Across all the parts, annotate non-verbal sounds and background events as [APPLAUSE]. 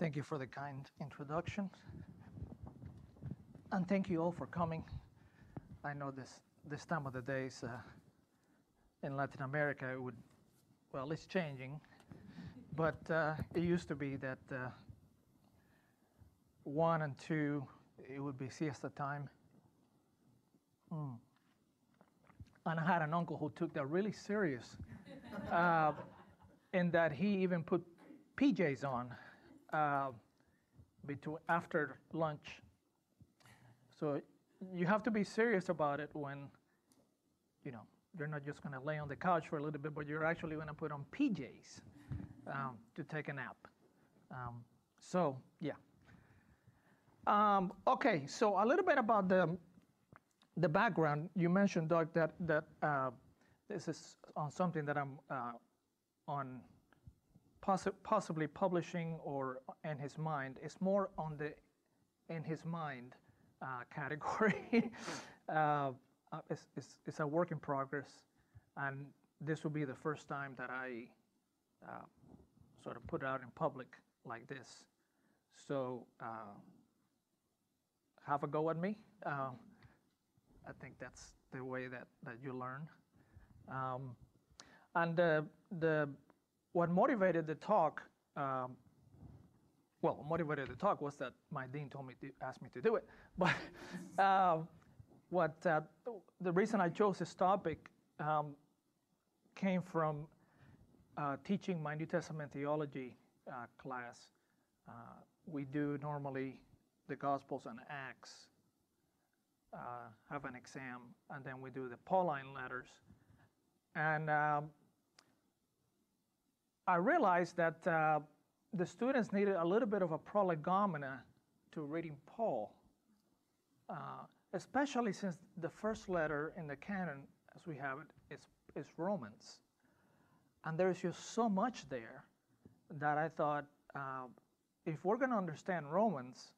Thank you for the kind introduction. And thank you all for coming. I know this, this time of the day is, uh, in Latin America, it would, well, it's changing. But uh, it used to be that uh, one and two, it would be siesta time. Mm. And I had an uncle who took that really serious, uh, in that he even put PJs on uh, between after lunch. So you have to be serious about it when, you know, you're not just going to lay on the couch for a little bit, but you're actually going to put on PJs um, to take a nap. Um, so yeah. Um, okay, so a little bit about the the background. You mentioned, Doug, that that uh, this is on something that I'm uh, on possi- possibly publishing or in his mind. is more on the in his mind uh, [LAUGHS] category. Uh, uh, it's, it's, it's, a work in progress, and this will be the first time that I uh, sort of put it out in public like this. So uh, have a go at me. Uh, I think that's the way that, that you learn. Um, and the what motivated the talk, um, well, motivated the talk was that my dean told me to ask me to do it. [LAUGHS] But uh, what uh, the reason I chose this topic um, came from uh, teaching my New Testament theology uh, class. Uh, we do normally the Gospels and Acts, uh, have an exam, and then we do the Pauline letters. And um, I realized that uh, the students needed a little bit of a prolegomena to reading Paul, uh, especially since the first letter in the canon, as we have it, is, is Romans. And there's just so much there that I thought uh, if we're going to understand Romans,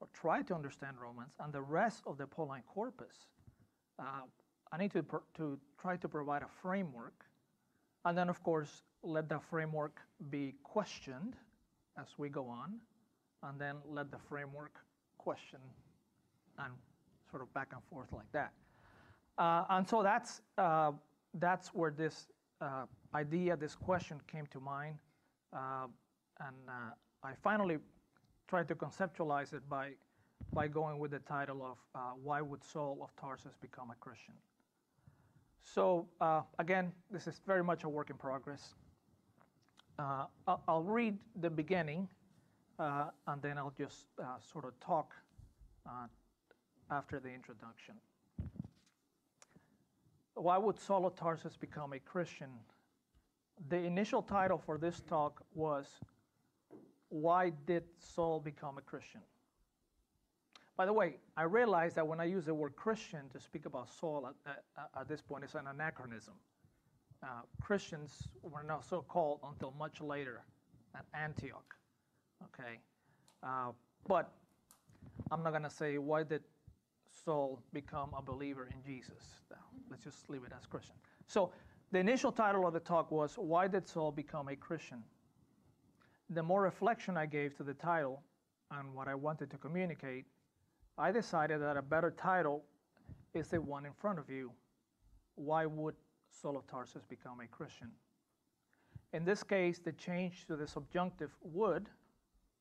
or try to understand Romans, and the rest of the Pauline corpus, uh, I need to, to try to provide a framework. And then, of course, let the framework be questioned as we go on, and then let the framework question and sort of back and forth like that. Uh, and so that's, uh, that's where this uh, idea, this question came to mind. Uh, and uh, I finally tried to conceptualize it by, by going with the title of uh, Why Would Saul of Tarsus Become a Christian? So, again, this is very much a work in progress. Uh, I'll read the beginning uh, and then I'll just uh, sort of talk uh, after the introduction. Why would Saul of Tarsus become a Christian? The initial title for this talk was Why Did Saul Become a Christian? By the way, I realize that when I use the word Christian to speak about Saul at, at, at this point, it's an anachronism uh, Christians were not so called until much later at Antioch. Okay, uh, but I'm not going to say why did Saul become a believer in Jesus. let's just leave it as Christian. So the initial title of the talk was Why Did Saul Become a Christian? The more reflection I gave to the title and what I wanted to communicate, I decided that a better title is the one in front of you. Why would Saul of Tarsus become a Christian. In this case, the change to the subjunctive would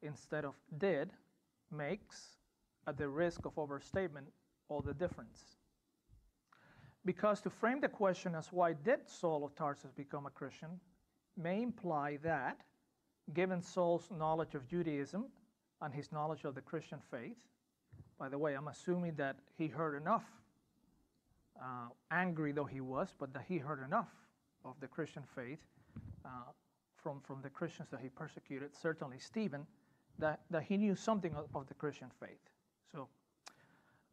instead of did makes, at the risk of overstatement, all the difference. Because to frame the question as why did Saul of Tarsus become a Christian may imply that, given Saul's knowledge of Judaism and his knowledge of the Christian faith, by the way, I'm assuming that he heard enough uh, angry though he was, but that he heard enough of the Christian faith uh, from, from the Christians that he persecuted, certainly Stephen, that, that he knew something of, of the Christian faith. So,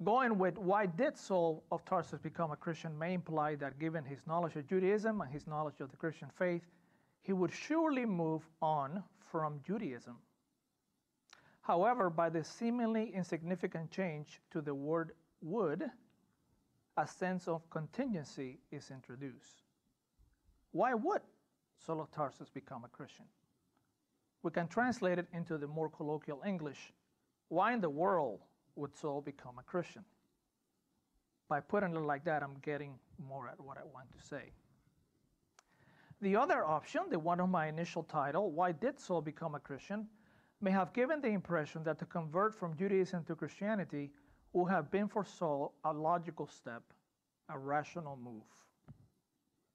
going with why did Saul of Tarsus become a Christian may imply that given his knowledge of Judaism and his knowledge of the Christian faith, he would surely move on from Judaism. However, by the seemingly insignificant change to the word would, a sense of contingency is introduced. Why would Saul of Tarsus become a Christian? We can translate it into the more colloquial English why in the world would Saul become a Christian? By putting it like that, I'm getting more at what I want to say. The other option, the one of my initial title, Why Did Saul Become a Christian, may have given the impression that to convert from Judaism to Christianity would have been for Saul a logical step, a rational move.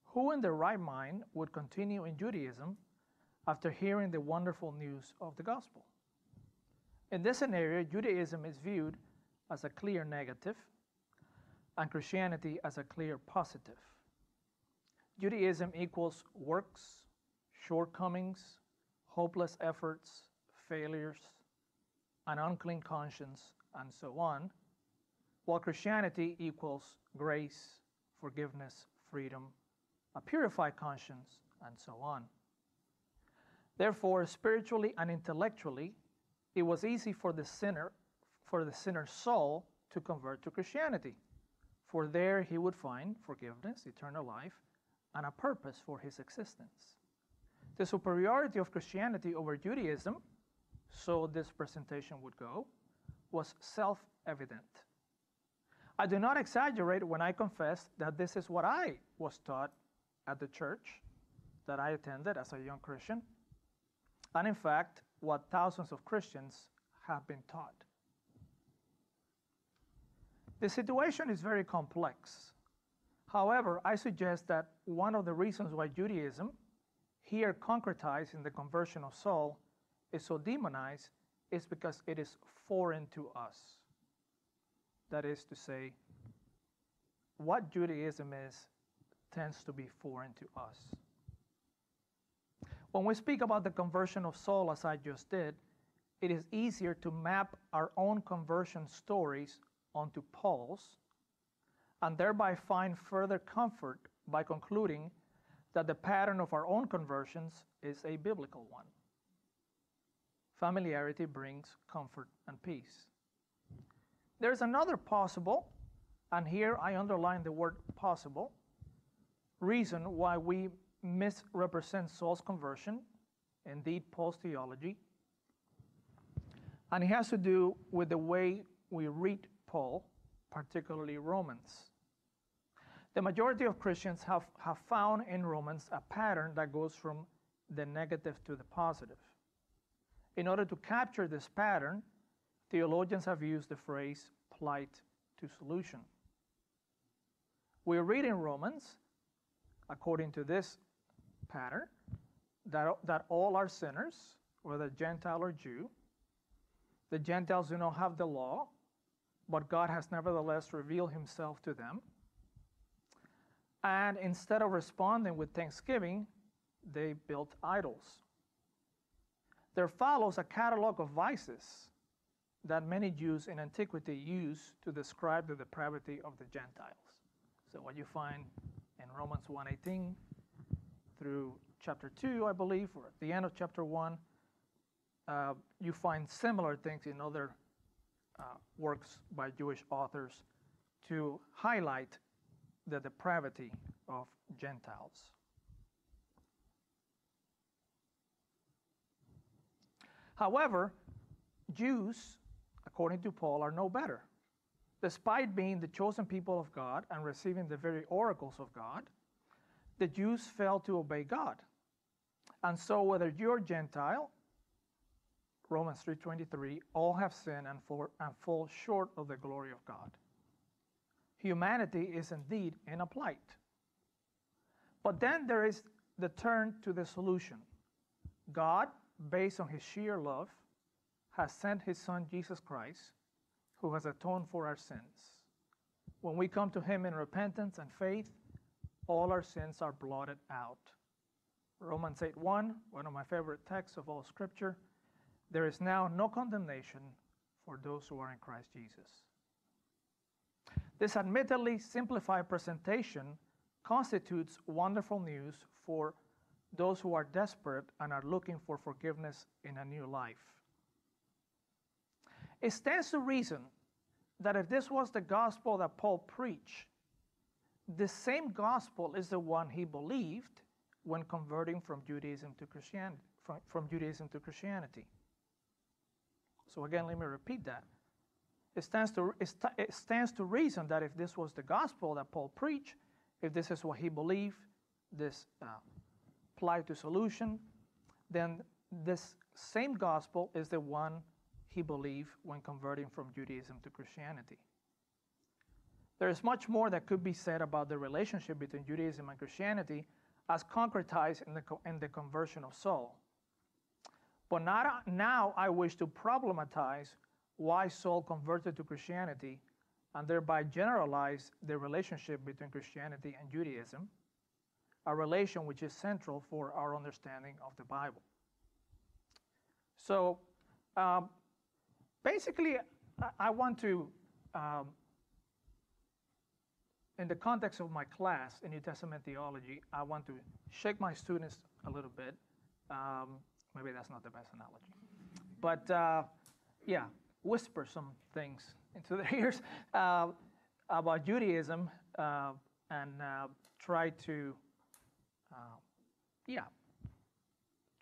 Who in their right mind would continue in Judaism after hearing the wonderful news of the gospel? In this scenario, Judaism is viewed as a clear negative and Christianity as a clear positive. Judaism equals works, shortcomings, hopeless efforts, failures, an unclean conscience, and so on, while Christianity equals grace, forgiveness, freedom, a purified conscience, and so on. Therefore, spiritually and intellectually, it was easy for the sinner, for the sinner's soul to convert to Christianity. For there he would find forgiveness, eternal life, and a purpose for his existence. The superiority of Christianity over Judaism, so this presentation would go, was self evident. I do not exaggerate when I confess that this is what I was taught at the church that I attended as a young Christian, and in fact, what thousands of Christians have been taught. The situation is very complex. However, I suggest that one of the reasons why Judaism, here concretized in the conversion of Saul, is so demonized is because it is foreign to us. That is to say, what Judaism is tends to be foreign to us. When we speak about the conversion of Saul, as I just did, it is easier to map our own conversion stories onto Paul's and thereby find further comfort by concluding that the pattern of our own conversions is a biblical one. Familiarity brings comfort and peace. There's another possible, and here I underline the word possible, reason why we misrepresent Saul's conversion, indeed, Paul's theology. And it has to do with the way we read Paul, particularly Romans. The majority of Christians have, have found in Romans a pattern that goes from the negative to the positive. In order to capture this pattern, theologians have used the phrase plight to solution. We read in Romans, according to this pattern that, that all are sinners, whether Gentile or Jew. The Gentiles do not have the law, but God has nevertheless revealed himself to them. And instead of responding with thanksgiving, they built idols. There follows a catalog of vices that many Jews in antiquity used to describe the depravity of the Gentiles. So what you find in Romans 1:18 through chapter 2, I believe, or at the end of chapter 1, uh, you find similar things in other uh, works by Jewish authors to highlight the depravity of Gentiles. However, Jews, according to Paul, are no better. Despite being the chosen people of God and receiving the very oracles of God, the Jews failed to obey God. And so whether you're Gentile, Romans 3:23, all have sinned and fall, and fall short of the glory of God. Humanity is indeed in a plight. But then there is the turn to the solution. God, based on his sheer love, has sent his son Jesus Christ, who has atoned for our sins. When we come to him in repentance and faith, all our sins are blotted out. Romans 8:1, one of my favorite texts of all scripture, there is now no condemnation for those who are in Christ Jesus. This admittedly simplified presentation constitutes wonderful news for those who are desperate and are looking for forgiveness in a new life. It stands to reason that if this was the gospel that Paul preached, the same gospel is the one he believed when converting from Judaism to Christianity, from, from Judaism to Christianity. So again, let me repeat that. It stands, to, it stands to reason that if this was the gospel that Paul preached, if this is what he believed, this uh, to solution, then this same gospel is the one he believed when converting from Judaism to Christianity. There is much more that could be said about the relationship between Judaism and Christianity as concretized in the, in the conversion of Saul. But not, now I wish to problematize why Saul converted to Christianity and thereby generalize the relationship between Christianity and Judaism, a relation which is central for our understanding of the Bible. So, um, basically, I, want to, um, in the context of my class in New Testament theology, I want to shake my students a little bit. Um, maybe that's not the best analogy. But uh, yeah, whisper some things into their [LAUGHS] ears uh, about Judaism uh, and uh, try to, uh, yeah,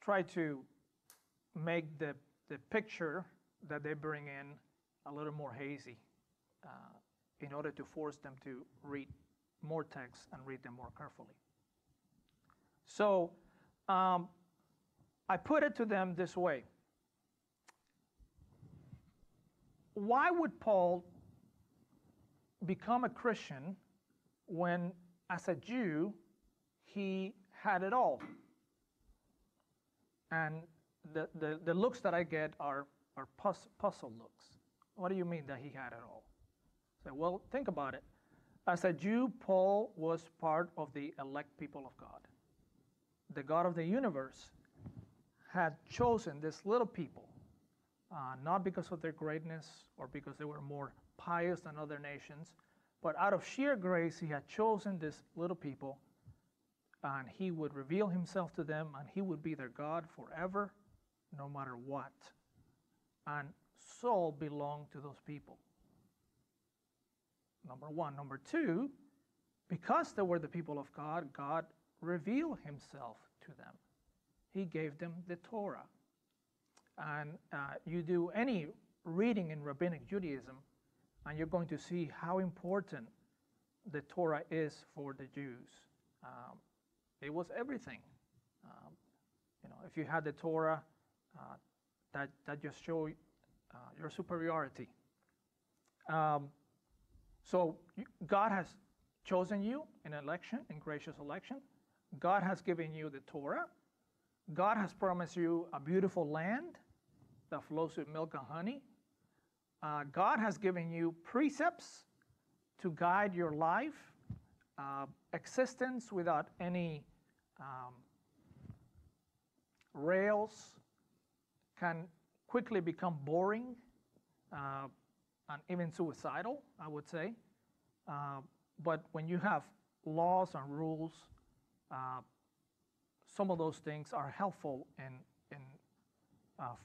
try to make the, the picture that they bring in a little more hazy uh, in order to force them to read more text and read them more carefully. So um, I put it to them this way Why would Paul become a Christian when, as a Jew, he had it all? And the, the, the looks that I get are, are pus- puzzle looks. What do you mean that he had it all? So, well, think about it. As a Jew, Paul was part of the elect people of God. The God of the universe had chosen this little people, uh, not because of their greatness or because they were more pious than other nations, but out of sheer grace, he had chosen this little people, and he would reveal himself to them, and he would be their God forever no matter what. And Saul belonged to those people. Number one. Number two, because they were the people of God, God revealed himself to them. He gave them the Torah. And uh, you do any reading in Rabbinic Judaism, and you're going to see how important the Torah is for the Jews. Um, it was everything. Um, you know, if you had the Torah, uh, that, that just show uh, your superiority. Um, so God has chosen you in election, in gracious election. God has given you the Torah. God has promised you a beautiful land that flows with milk and honey. Uh, God has given you precepts to guide your life, uh, existence without any um, rails, can quickly become boring uh, and even suicidal, I would say. Uh, but when you have laws and rules, uh, some of those things are helpful in, in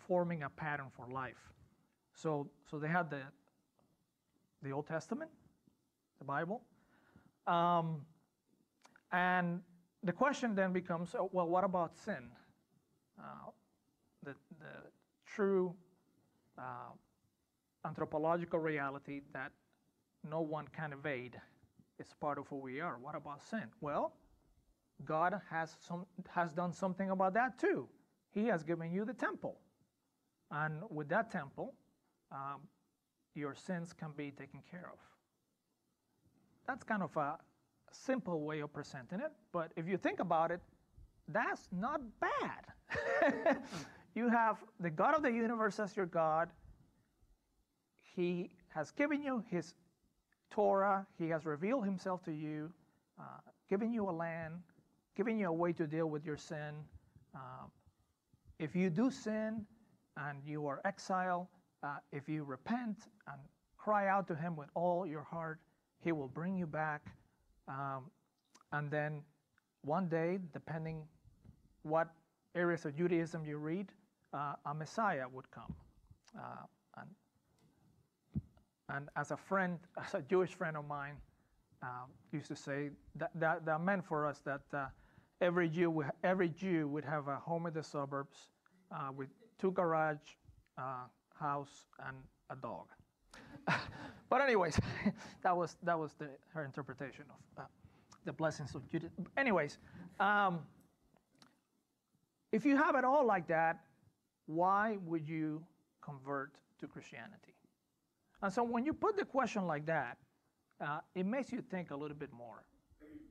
forming a pattern for life. So, so they had the, the Old Testament, the Bible. Um, and the question then becomes well, what about sin? The, true uh, anthropological reality that no one can evade. is part of who we are. What about sin? Well, God has, some, has done something about that too. He has given you the temple. And with that temple, um, your sins can be taken care of. That's kind of a simple way of presenting it, but if you think about it, that's not bad. [LAUGHS] You have the God of the universe as your God. He has given you His Torah, He has revealed Himself to you, uh, given you a land, given you a way to deal with your sin. Uh, if you do sin and you are exiled, uh, if you repent and cry out to Him with all your heart, He will bring you back. Um, and then one day, depending what areas of Judaism you read, uh, a Messiah would come. Uh, and, and as a friend, [LAUGHS] as a Jewish friend of mine, uh, used to say that, that, that meant for us that uh, every Jew, every Jew would have a home in the suburbs uh, with two garage, house, and a dog. [LAUGHS] but anyways, [LAUGHS] that was that was the, her interpretation of uh, the blessings of Judas. Anyways, um, if you have it all like that, why would you convert to Christianity? And so when you put the question like that, uh, it makes you think a little bit more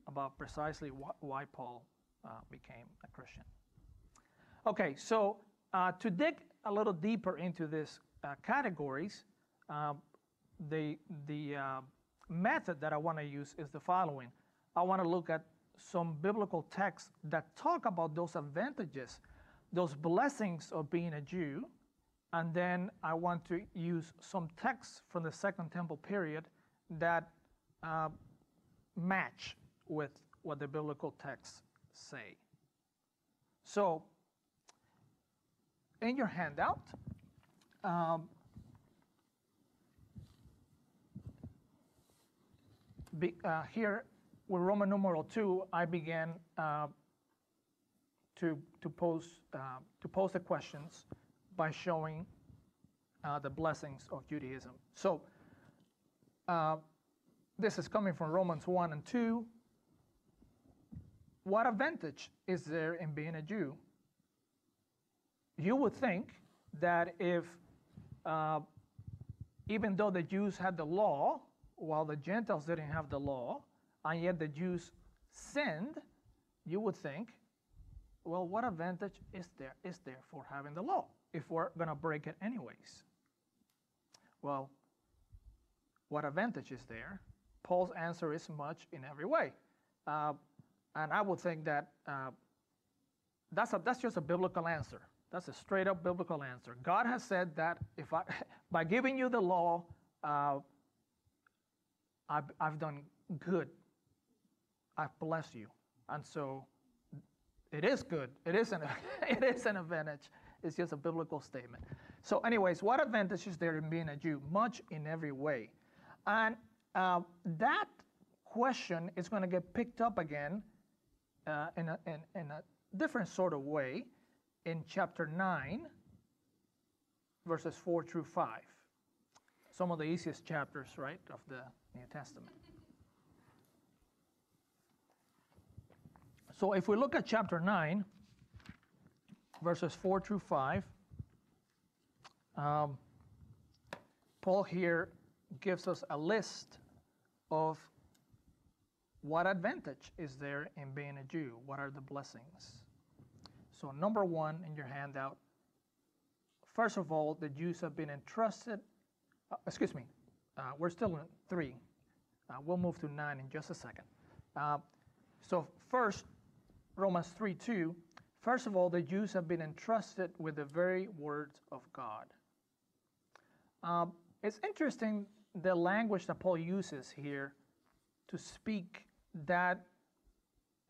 about precisely wh- why Paul uh, became a Christian. Okay, so uh, to dig a little deeper into these uh, categories, um, the, the uh, method that I want to use is the following. I want to look at some biblical texts that talk about those advantages, those blessings of being a Jew, and then I want to use some texts from the Second Temple period that uh, match with what the biblical texts say. So, in your handout, um, be, uh, here with Roman numeral two, I began uh, to to pose uh, to pose the questions by showing uh, the blessings of Judaism. So. Uh, this is coming from Romans 1 and 2. What advantage is there in being a Jew? You would think that if, uh, even though the Jews had the law, while the Gentiles didn't have the law, and yet the Jews sinned, you would think, well, what advantage is there is there for having the law if we're going to break it anyways? Well, what advantage is there? Paul's answer is much in every way. Uh, and I would think that uh, that's, a, that's just a biblical answer. That's a straight up biblical answer. God has said that if I, [LAUGHS] by giving you the law, uh, I've, I've done good. I've blessed you. And so it is good. It is an, [LAUGHS] it is an advantage. It's just a biblical statement. So, anyways, what advantage is there in being a Jew? Much in every way. And uh, that question is going to get picked up again uh, in, a, in, in a different sort of way in chapter 9, verses 4 through 5. Some of the easiest chapters, right, of the New Testament. So if we look at chapter 9, verses 4 through 5, um, Paul here gives us a list of what advantage is there in being a Jew? What are the blessings? So, number one in your handout, first of all, the Jews have been entrusted, uh, excuse me, uh, we're still in three. Uh, we'll move to nine in just a second. Uh, so, first, Romans 3 2, first of all, the Jews have been entrusted with the very words of God. Um, it's interesting the language that Paul uses here to speak that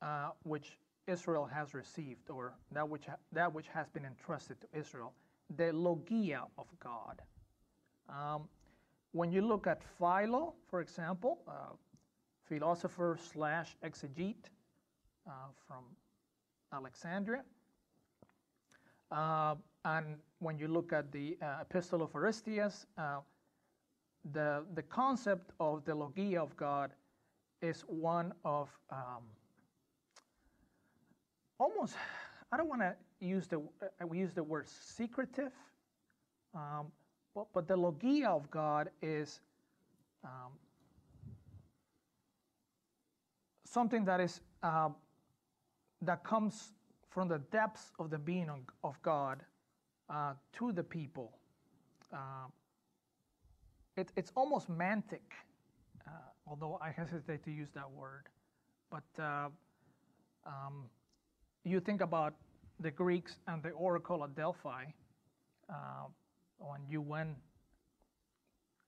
uh, which Israel has received, or that which ha- that which has been entrusted to Israel, the logia of God. Um, when you look at Philo, for example, uh, philosopher slash exegete uh, from Alexandria, uh, and when you look at the uh, Epistle of Aristeas, uh, the, the concept of the logia of God is one of um, almost, I don't want to use the, uh, we use the word secretive, um, but, but the logia of God is um, something that is, uh, that comes from the depths of the being of, God uh, to the people. Uh, it, it's almost mantic, uh, although I hesitate to use that word. But uh, um, you think about the Greeks and the oracle at Delphi, uh, when you went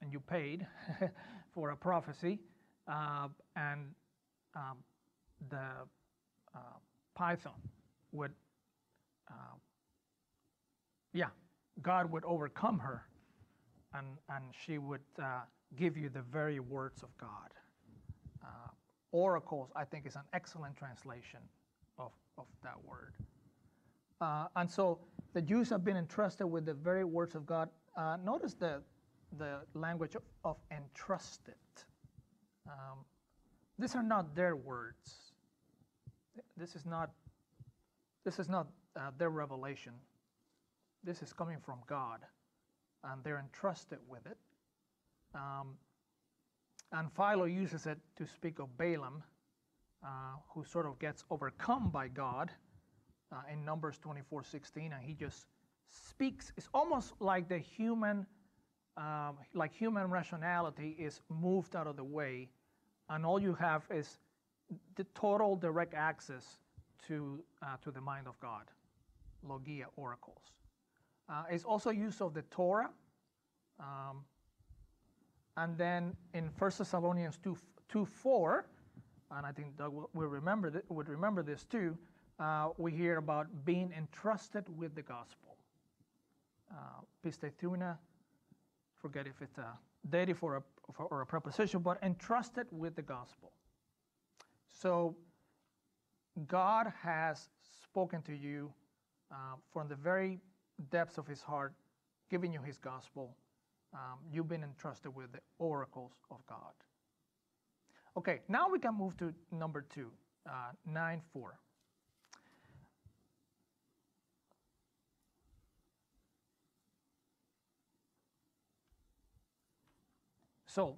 and you paid [LAUGHS] for a prophecy, uh, and um, the uh, python would, uh, yeah, God would overcome her and, and she would uh, give you the very words of God. Uh, oracles, I think, is an excellent translation of, of that word. Uh, and so the Jews have been entrusted with the very words of God. Uh, notice the, the language of, of entrusted. Um, these are not their words. This is not, this is not uh, their revelation. This is coming from God, and they're entrusted with it. Um, and Philo uses it to speak of Balaam, uh, who sort of gets overcome by God uh, in Numbers 24 16, and he just speaks. It's almost like the human, um, like human rationality is moved out of the way, and all you have is the total direct access to, uh, to the mind of God, logia oracles. Uh, it's also use of the Torah. Um, and then in 1 Thessalonians 2, 2 4, and I think Doug will, remember th- would remember this too, uh, we hear about being entrusted with the gospel. Uh, forget if it's a dative or a, or a preposition, but entrusted with the gospel. So God has spoken to you uh, from the very depths of his heart, giving you his gospel. Um, you've been entrusted with the oracles of God. Okay, now we can move to number two, uh, 9 4. So,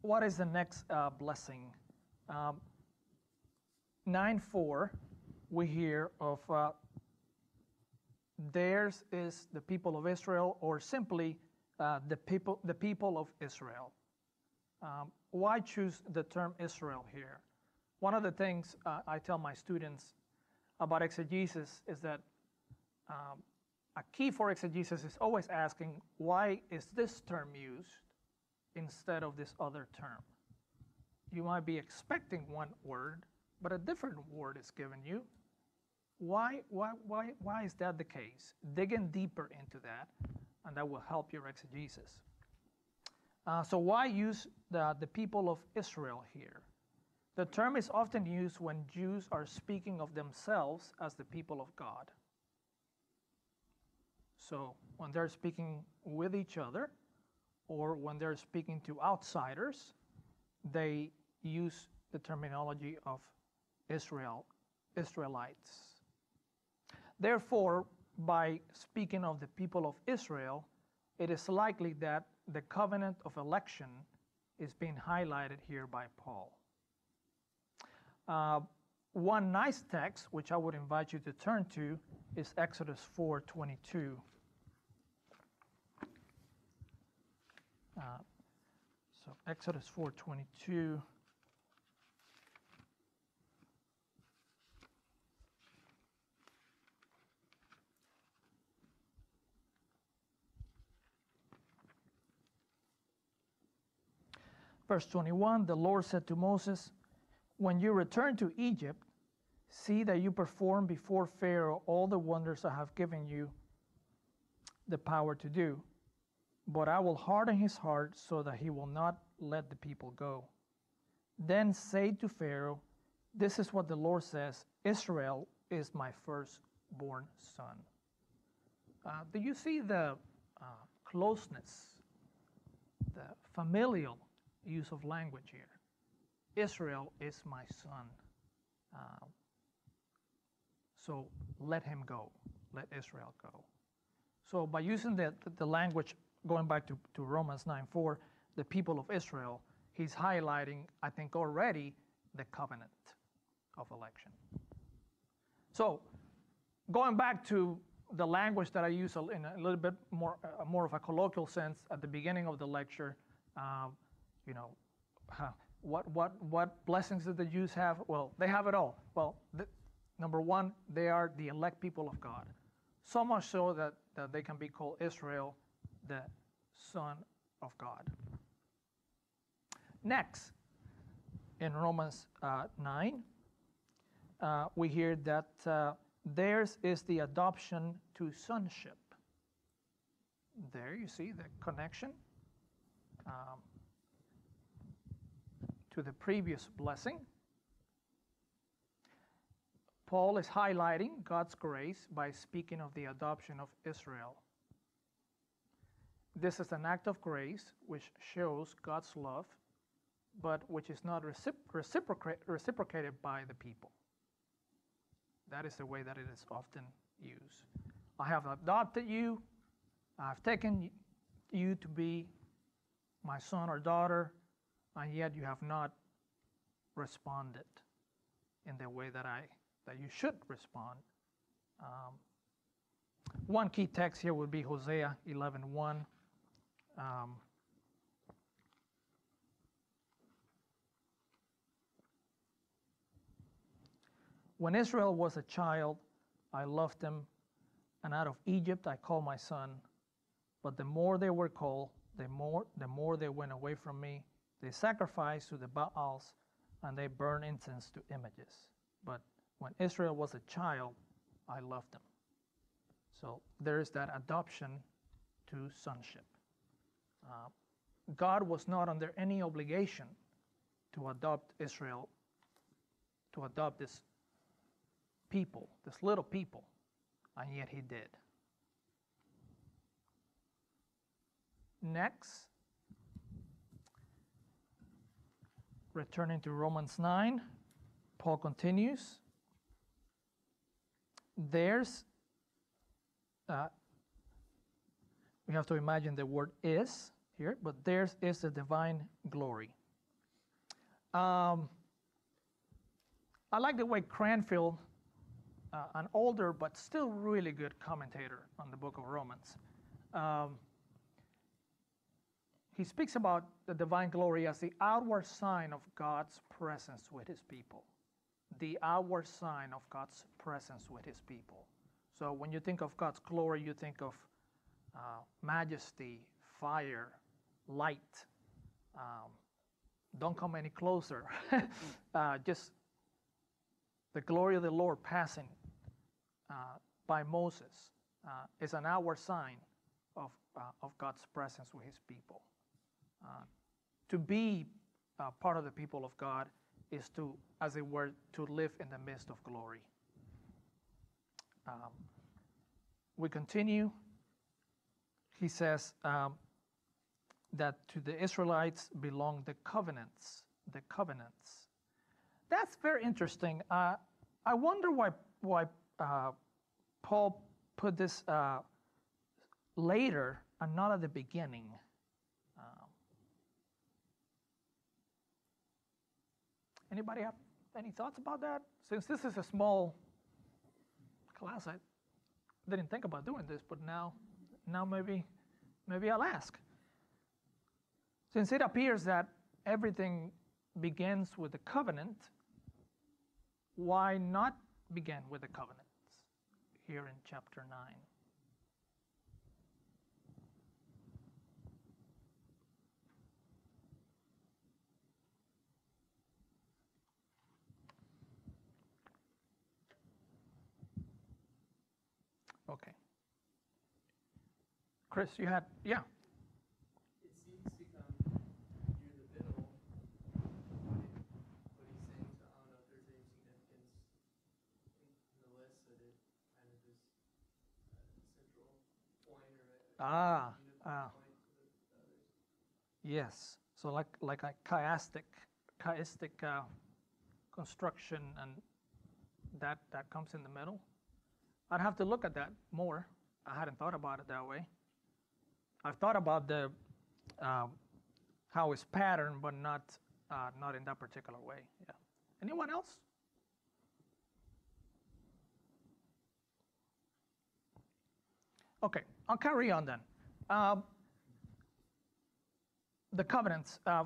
what is the next uh, blessing? Um, 9 4, we hear of uh, theirs is the people of Israel, or simply uh, the, people, the people of Israel. Um, why choose the term Israel here? One of the things uh, I tell my students about exegesis is that um, a key for exegesis is always asking why is this term used instead of this other term? You might be expecting one word, but a different word is given you. Why, why, why, why is that the case? Digging deeper into that, and that will help your exegesis. Uh, so, why use the, the people of Israel here? The term is often used when Jews are speaking of themselves as the people of God. So, when they're speaking with each other, or when they're speaking to outsiders, they use the terminology of Israel, Israelites. Therefore, by speaking of the people of Israel, it is likely that the covenant of election is being highlighted here by Paul. Uh, one nice text, which I would invite you to turn to, is Exodus 4:22. Uh, so Exodus 4:22. Verse 21 The Lord said to Moses, When you return to Egypt, see that you perform before Pharaoh all the wonders I have given you the power to do. But I will harden his heart so that he will not let the people go. Then say to Pharaoh, This is what the Lord says Israel is my firstborn son. Uh, do you see the uh, closeness, the familial use of language here. Israel is my son. Uh, so let him go. Let Israel go. So by using the, the language, going back to, to Romans 9 4, the people of Israel, he's highlighting, I think, already the covenant of election. So going back to the language that I use in a little bit more, uh, more of a colloquial sense at the beginning of the lecture, um, you know, what, what, what blessings did the Jews have? Well, they have it all. Well, the, number one, they are the elect people of God. So much so that, that they can be called Israel, the son of God. Next, in Romans uh, 9, uh, we hear that uh, theirs is the adoption to sonship. There you see the connection. Um, to the previous blessing. Paul is highlighting God's grace by speaking of the adoption of Israel. This is an act of grace which shows God's love, but which is not recipro- reciprocated by the people. That is the way that it is often used. I have adopted you, I've taken you to be my son or daughter, and yet you have not responded in the way that I that you should respond. Um, one key text here would be Hosea 11:1. Um, when Israel was a child, I loved him, and out of Egypt I called my son. But the more they were called, the more the more they went away from me. They sacrifice to the Baals, and they burn incense to images. But when Israel was a child, I loved them. So there is that adoption to sonship. Uh, God was not under any obligation to adopt Israel, to adopt this people, this little people, and yet He did. Next, returning to Romans 9, Paul continues. There's, uh, we have to imagine the word is here, but theirs is the divine glory. Um, I like the way Cranfield, uh, an older but still really good commentator on the book of Romans, um, he speaks about the divine glory as the outward sign of God's presence with his people. The outward sign of God's presence with his people. So when you think of God's glory, you think of uh, majesty, fire, light. Um, don't come any closer. [LAUGHS] uh, just the glory of the Lord passing uh, by Moses uh, is an outward sign of, uh, of God's presence with his people. Uh, to be uh, part of the people of God is to, as it were, to live in the midst of glory. Um, we continue. He says um, that to the Israelites belong the covenants. The covenants. That's very interesting. Uh, I wonder why why uh, Paul put this uh, later and not at the beginning. Anybody have any thoughts about that? Since this is a small class, I didn't think about doing this, but now, now maybe, maybe I'll ask. Since it appears that everything begins with the covenant, why not begin with the covenants here in chapter 9? Okay. Chris, you had, yeah. It seems to come near the middle, what he's saying, so I don't know if there's any significance in the list that it kind of is a central you had, yeah. Ah, ah. point to the others. Yes. So like like a chiastic chiastic uh, construction, and that that comes in the middle. I'd have to look at that more. I hadn't thought about it that way. I've thought about the um, how it's patterned, but not uh, not in that particular way. Yeah. Anyone else? Okay, I'll carry on then. Um, the covenants. Uh,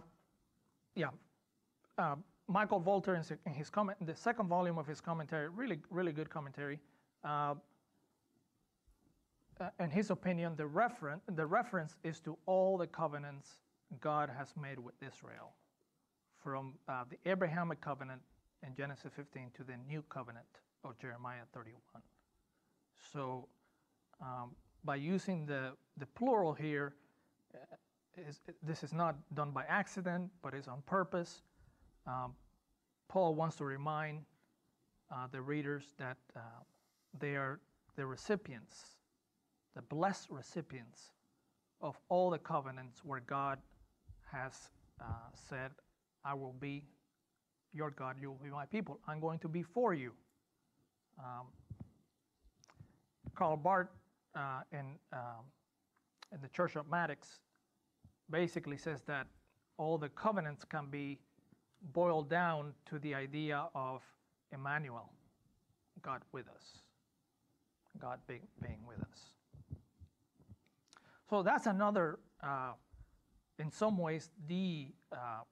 yeah. Uh, Michael his- in his comment, the second volume of his commentary, really, really good commentary. Uh, uh, in his opinion, the, referen- the reference is to all the covenants God has made with Israel, from uh, the Abrahamic covenant in Genesis 15 to the new covenant of Jeremiah 31. So, um, by using the, the plural here, uh, is, this is not done by accident, but is on purpose. Um, Paul wants to remind uh, the readers that uh, they are the recipients, the blessed recipients of all the covenants where God has uh, said, I will be your God, you will be my people. I'm going to be for you. Um, Karl Barth uh, in, um, in the Church Dogmatics basically says that all the covenants can be boiled down to the idea of Emmanuel, God with us, God being, being with us. So that's another, uh, in some ways, the uh,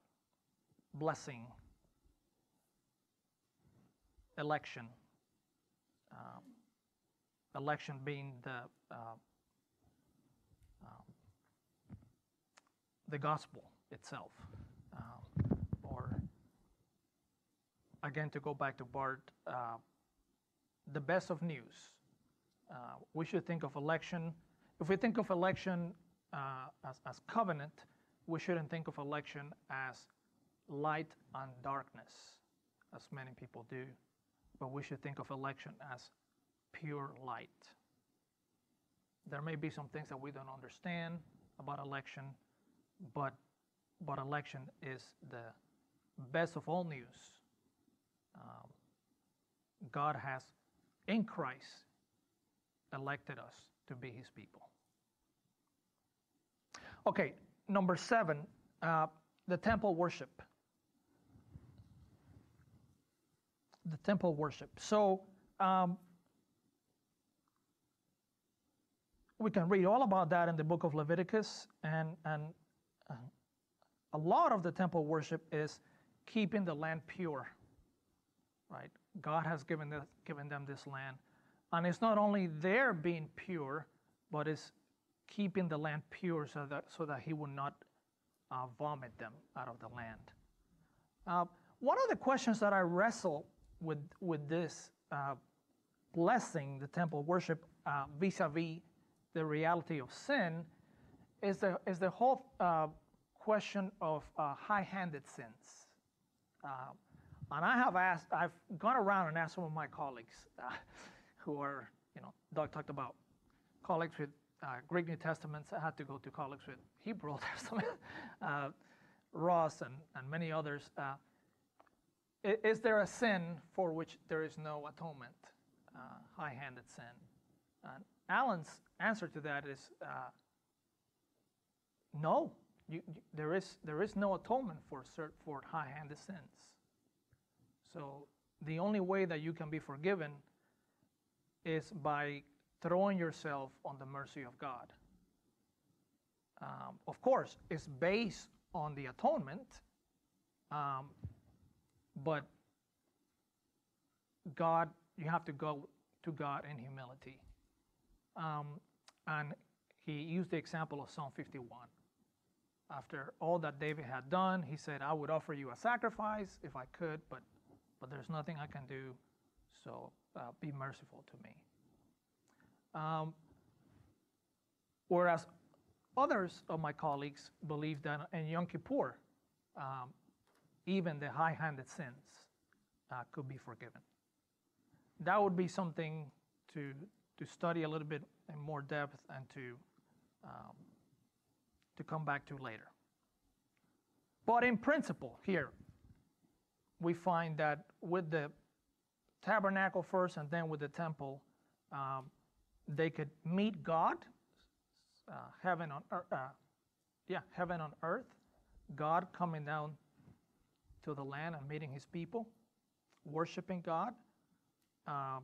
blessing election. Um, election being the uh, um, the gospel itself, um, or again to go back to Barth, uh, the best of news. Uh, we should think of election. If we think of election uh, as, as covenant, we shouldn't think of election as light and darkness, as many people do, but we should think of election as pure light. There may be some things that we don't understand about election, but but election is the best of all news. Um, God has, in Christ, elected us to be His people. Okay, number seven, uh, the temple worship. The temple worship. So. Um, we can read all about that in the book of Leviticus, and, and uh, a lot of the temple worship is keeping the land pure. Right? God has given, this, given them this land. And it's not only their being pure, but it's keeping the land pure so that, so that He will not uh, vomit them out of the land. Uh, one of the questions that I wrestle with, with this uh, blessing, the temple worship, vis a vis the reality of sin is the, is the whole uh, question of uh, high-handed sins. Uh, and I have asked, I've gone around and asked some of my colleagues who are, you know, Doug talked about colleagues with uh, Greek New Testaments. I had to go to colleagues with Hebrew Old [LAUGHS] Testament, uh, Ross and, and many others. is there a sin for which there is no atonement? high-handed sin. Alan's answer to that is uh, no. You, you, there, is, there is no atonement for, for high handed sins. So the only way that you can be forgiven is by throwing yourself on the mercy of God. Um, of course, it's based on the atonement, um, but God, you have to go to God in humility. Um, and he used the example of Psalm 51. After all that David had done, he said, I would offer you a sacrifice if I could, but, but there's nothing I can do, so uh, be merciful to me. Um, whereas others of my colleagues believe that in Yom Kippur, um, even the high handed sins uh, could be forgiven. That would be something to, to study a little bit in more depth and to, um, to come back to later. But in principle, here, we find that with the tabernacle first and then with the temple, um, they could meet God, uh, heaven on earth, uh, yeah, heaven on earth, God coming down to the land and meeting His people, worshiping God. Um,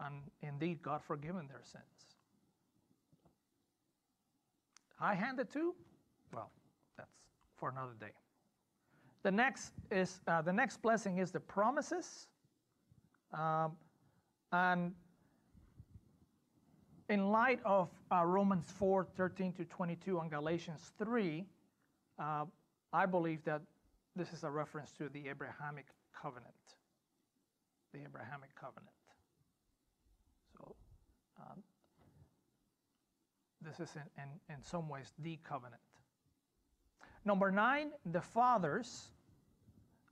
and indeed God forgiven their sins. High handed too? Well, that's for another day. The next is uh, the next blessing is the promises, um, and in light of uh, Romans 4 13 to 22 and Galatians 3, uh, I believe that this is a reference to the Abrahamic covenant. The Abrahamic covenant. Um, this is in, in, in some ways the covenant. Number nine, the fathers.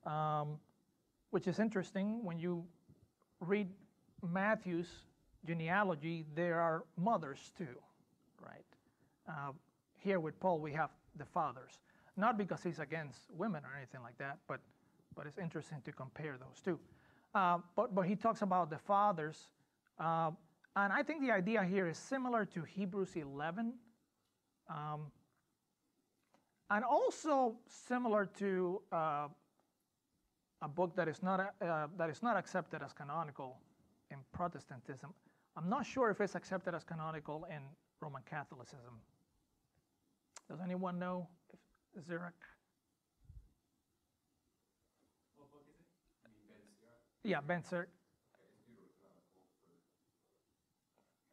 Um, which is interesting when you read Matthew's genealogy, there are mothers too, right? Uh, here with Paul, we have the fathers. Not because he's against women or anything like that, but, but it's interesting to compare those two. Uh, but, but he talks about the fathers. Uh, and I think the idea here is similar to Hebrews 11. Um, and also similar to uh, a book that is, not, uh, that is not accepted as canonical in Protestantism. I'm not sure if it's accepted as canonical in Roman Catholicism. Does anyone know if Sirach? What book is it? You mean Ben Sirach? Yeah, Ben Sirach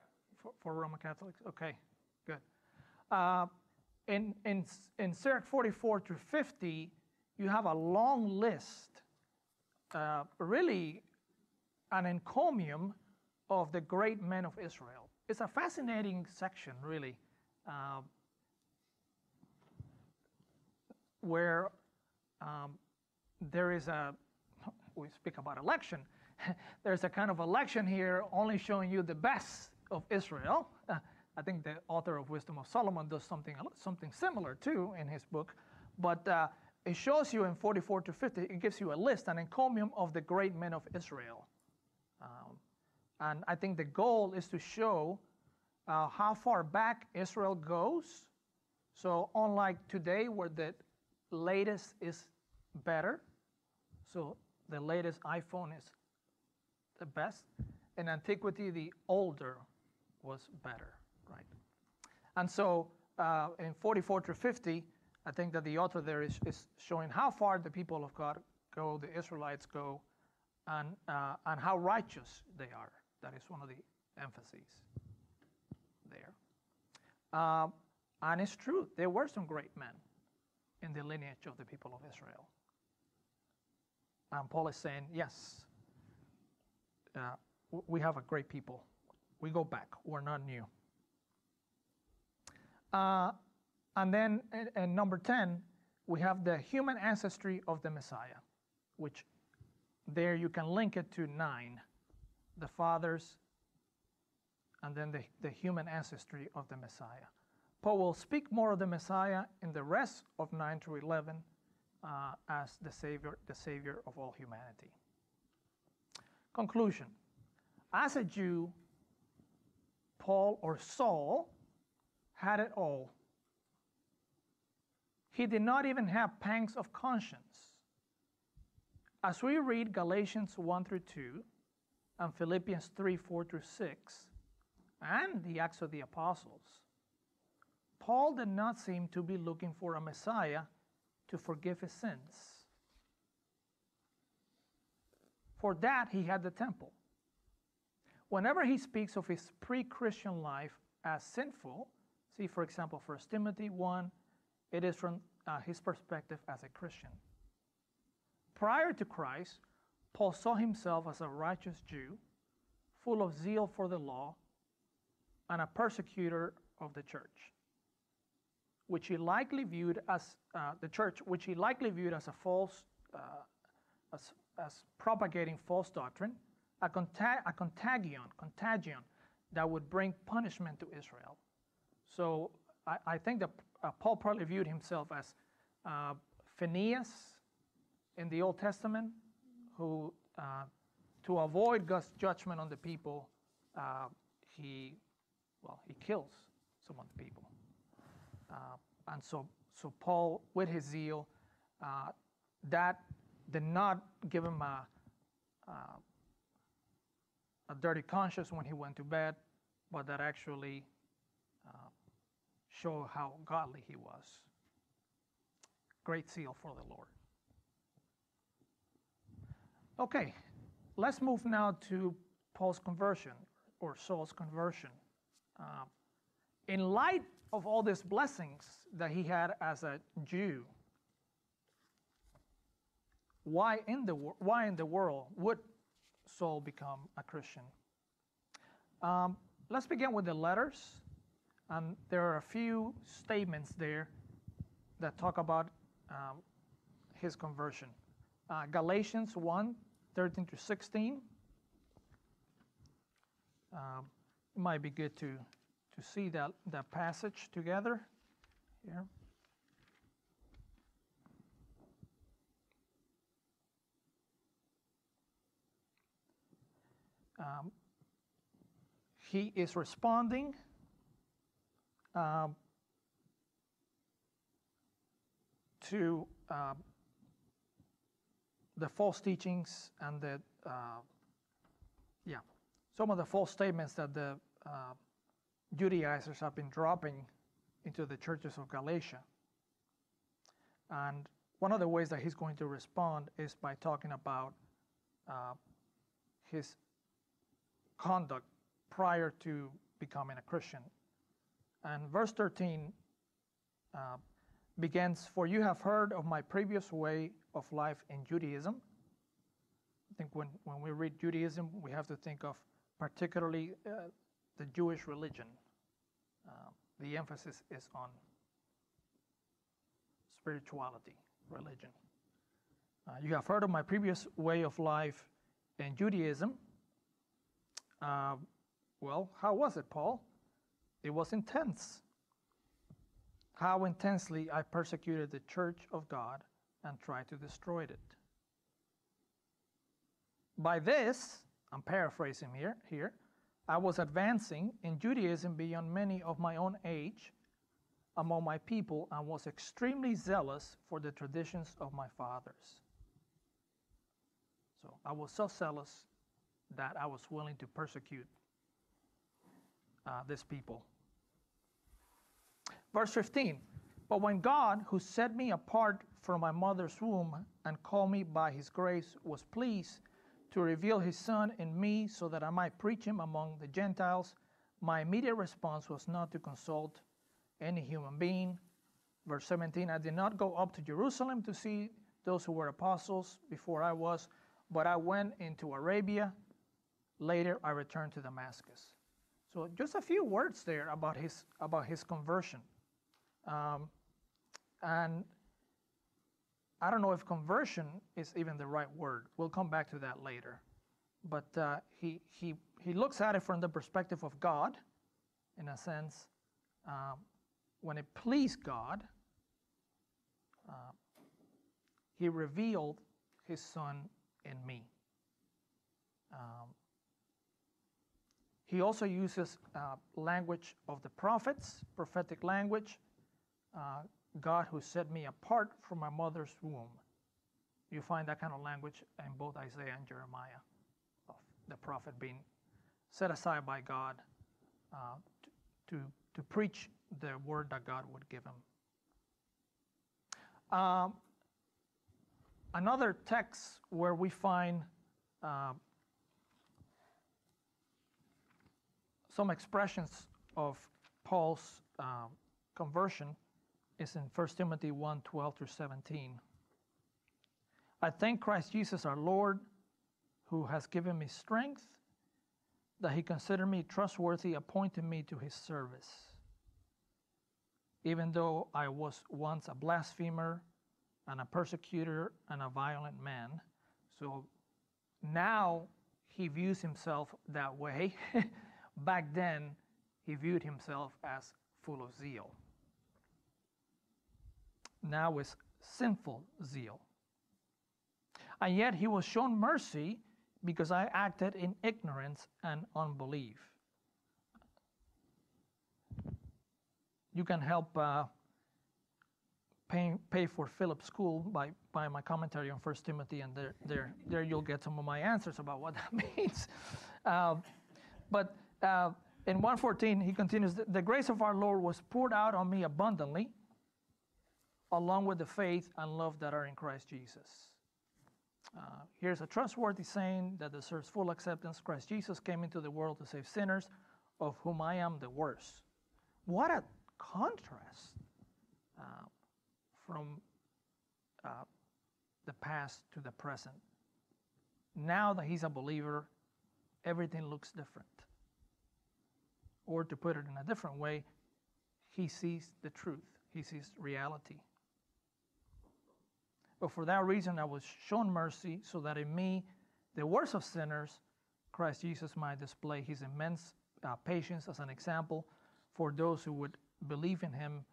Okay, for for, for Roman Catholics. Okay, good. Uh, in in in Sirach 44 through 50, you have a long list, uh, really an encomium of the great men of Israel. It's a fascinating section, really, uh, where um, there is a, [LAUGHS] we speak about election, [LAUGHS] there's a kind of election here only showing you the best of Israel. Uh, I think the author of Wisdom of Solomon does something, something similar too in his book. But uh, it shows you in 44 to 50, it gives you a list, an encomium of the great men of Israel. Um, and I think the goal is to show uh, how far back Israel goes. So, unlike today, where the latest is better, so the latest iPhone is the best, in antiquity, the older was better, right? And so, uh, in 44 to 50, I think that the author there is, is showing how far the people of God go, the Israelites go, and, uh, and how righteous they are. That is one of the emphases there. Um, and it's true, there were some great men in the lineage of the people of Israel. And Paul is saying, yes, uh, we have a great people. We go back, we're not new. Uh, and then in number 10, we have the human ancestry of the Messiah, which there you can link it to nine the fathers, and then the, the human ancestry of the Messiah. Paul will speak more of the Messiah in the rest of 9 through 11 uh, as the Savior, the Savior of all humanity. Conclusion As a Jew, Paul or Saul had it all. He did not even have pangs of conscience. As we read Galatians 1 through 2 and Philippians 3 4 through 6 and the Acts of the Apostles, Paul did not seem to be looking for a Messiah to forgive his sins. For that, he had the temple. Whenever he speaks of his pre Christian life as sinful, see, for example, 1 Timothy 1, it is from uh, his perspective as a Christian. Prior to Christ, Paul saw himself as a righteous Jew, full of zeal for the law, and a persecutor of the church, which he likely viewed as uh, the church, which he likely viewed as a false, uh, as, as propagating false doctrine, a, a contagion, contagion that would bring punishment to Israel. So I, I think that uh, Paul probably viewed himself as uh, Phinehas in the Old Testament, who, uh, to avoid God's judgment on the people, uh, he, well, he kills some of the people. Uh, and so, so Paul, with his zeal, uh, that did not give him a, a dirty conscience when he went to bed, but that actually showed how godly he was. Great zeal for the Lord. Okay, let's move now to Paul's conversion or Saul's conversion. Uh, in light of all these blessings that he had as a Jew, why in the, why in the world would Saul become a Christian? Um, let's begin with the letters. And there are a few statements there that talk about um, his conversion. Uh, Galatians 1 13 to 16. Um, it might be good to, to see that, that passage together here. Um, he is responding um, to uh, the false teachings and the uh, yeah some of the false statements that the uh, Judaizers have been dropping into the churches of Galatia. And one of the ways that he's going to respond is by talking about uh, his conduct prior to becoming a Christian. And verse 13 uh, begins For you have heard of my previous way of life in Judaism. I think when, when we read Judaism, we have to think of particularly uh, the Jewish religion. Uh, the emphasis is on spirituality, religion. Uh, you have heard of my previous way of life in Judaism. Uh, well, how was it, Paul? It was intense. How intensely I persecuted the church of God and tried to destroy it. By this, I'm paraphrasing here, here, I was advancing in Judaism beyond many of my own age among my people and was extremely zealous for the traditions of my fathers. So I was so zealous that I was willing to persecute uh, this people. Verse 15 But when God, who set me apart from my mother's womb and called me by his grace, was pleased to reveal his Son in me so that I might preach him among the Gentiles, my immediate response was not to consult any human being. Verse 17 I did not go up to Jerusalem to see those who were apostles before I was, but I went into Arabia. Later, I returned to Damascus. So, just a few words there about his, about his conversion. Um, and I don't know if conversion is even the right word. We'll come back to that later. But uh, he, he, he looks at it from the perspective of God, in a sense. Um, when it pleased God, uh, he revealed his son in me. Um, he also uses uh, language of the prophets, prophetic language. Uh, God who set me apart from my mother's womb. You find that kind of language in both Isaiah and Jeremiah, of the prophet being set aside by God uh, to, to, to, preach the word that God would give him. Um, another text where we find uh, some expressions of Paul's uh, conversion is in 1 Timothy 1 12 through 17. I thank Christ Jesus our Lord, who has given me strength, that he considered me trustworthy, appointing me to his service. Even though I was once a blasphemer and a persecutor and a violent man. So now he views himself that way. [LAUGHS] Back then, he viewed himself as full of zeal now with sinful zeal. And yet he was shown mercy because I acted in ignorance and unbelief. You can help uh, pay, pay for Philip's school by, by my commentary on 1 Timothy, and there, there, there you'll get some of my answers about what [LAUGHS] that means. Uh, but uh, in 114, he continues The grace of our Lord was poured out on me abundantly along with the faith and love that are in Christ Jesus. Uh, here's a trustworthy saying that deserves full acceptance Christ Jesus came into the world to save sinners, of whom I am the worst. What a contrast uh, from uh, the past to the present. Now that he's a believer, everything looks different. Or to put it in a different way, he sees the truth, he sees reality. But for that reason I was shown mercy, so that in me the worst of sinners, Christ Jesus might display his immense uh, patience as an example for those who would believe in him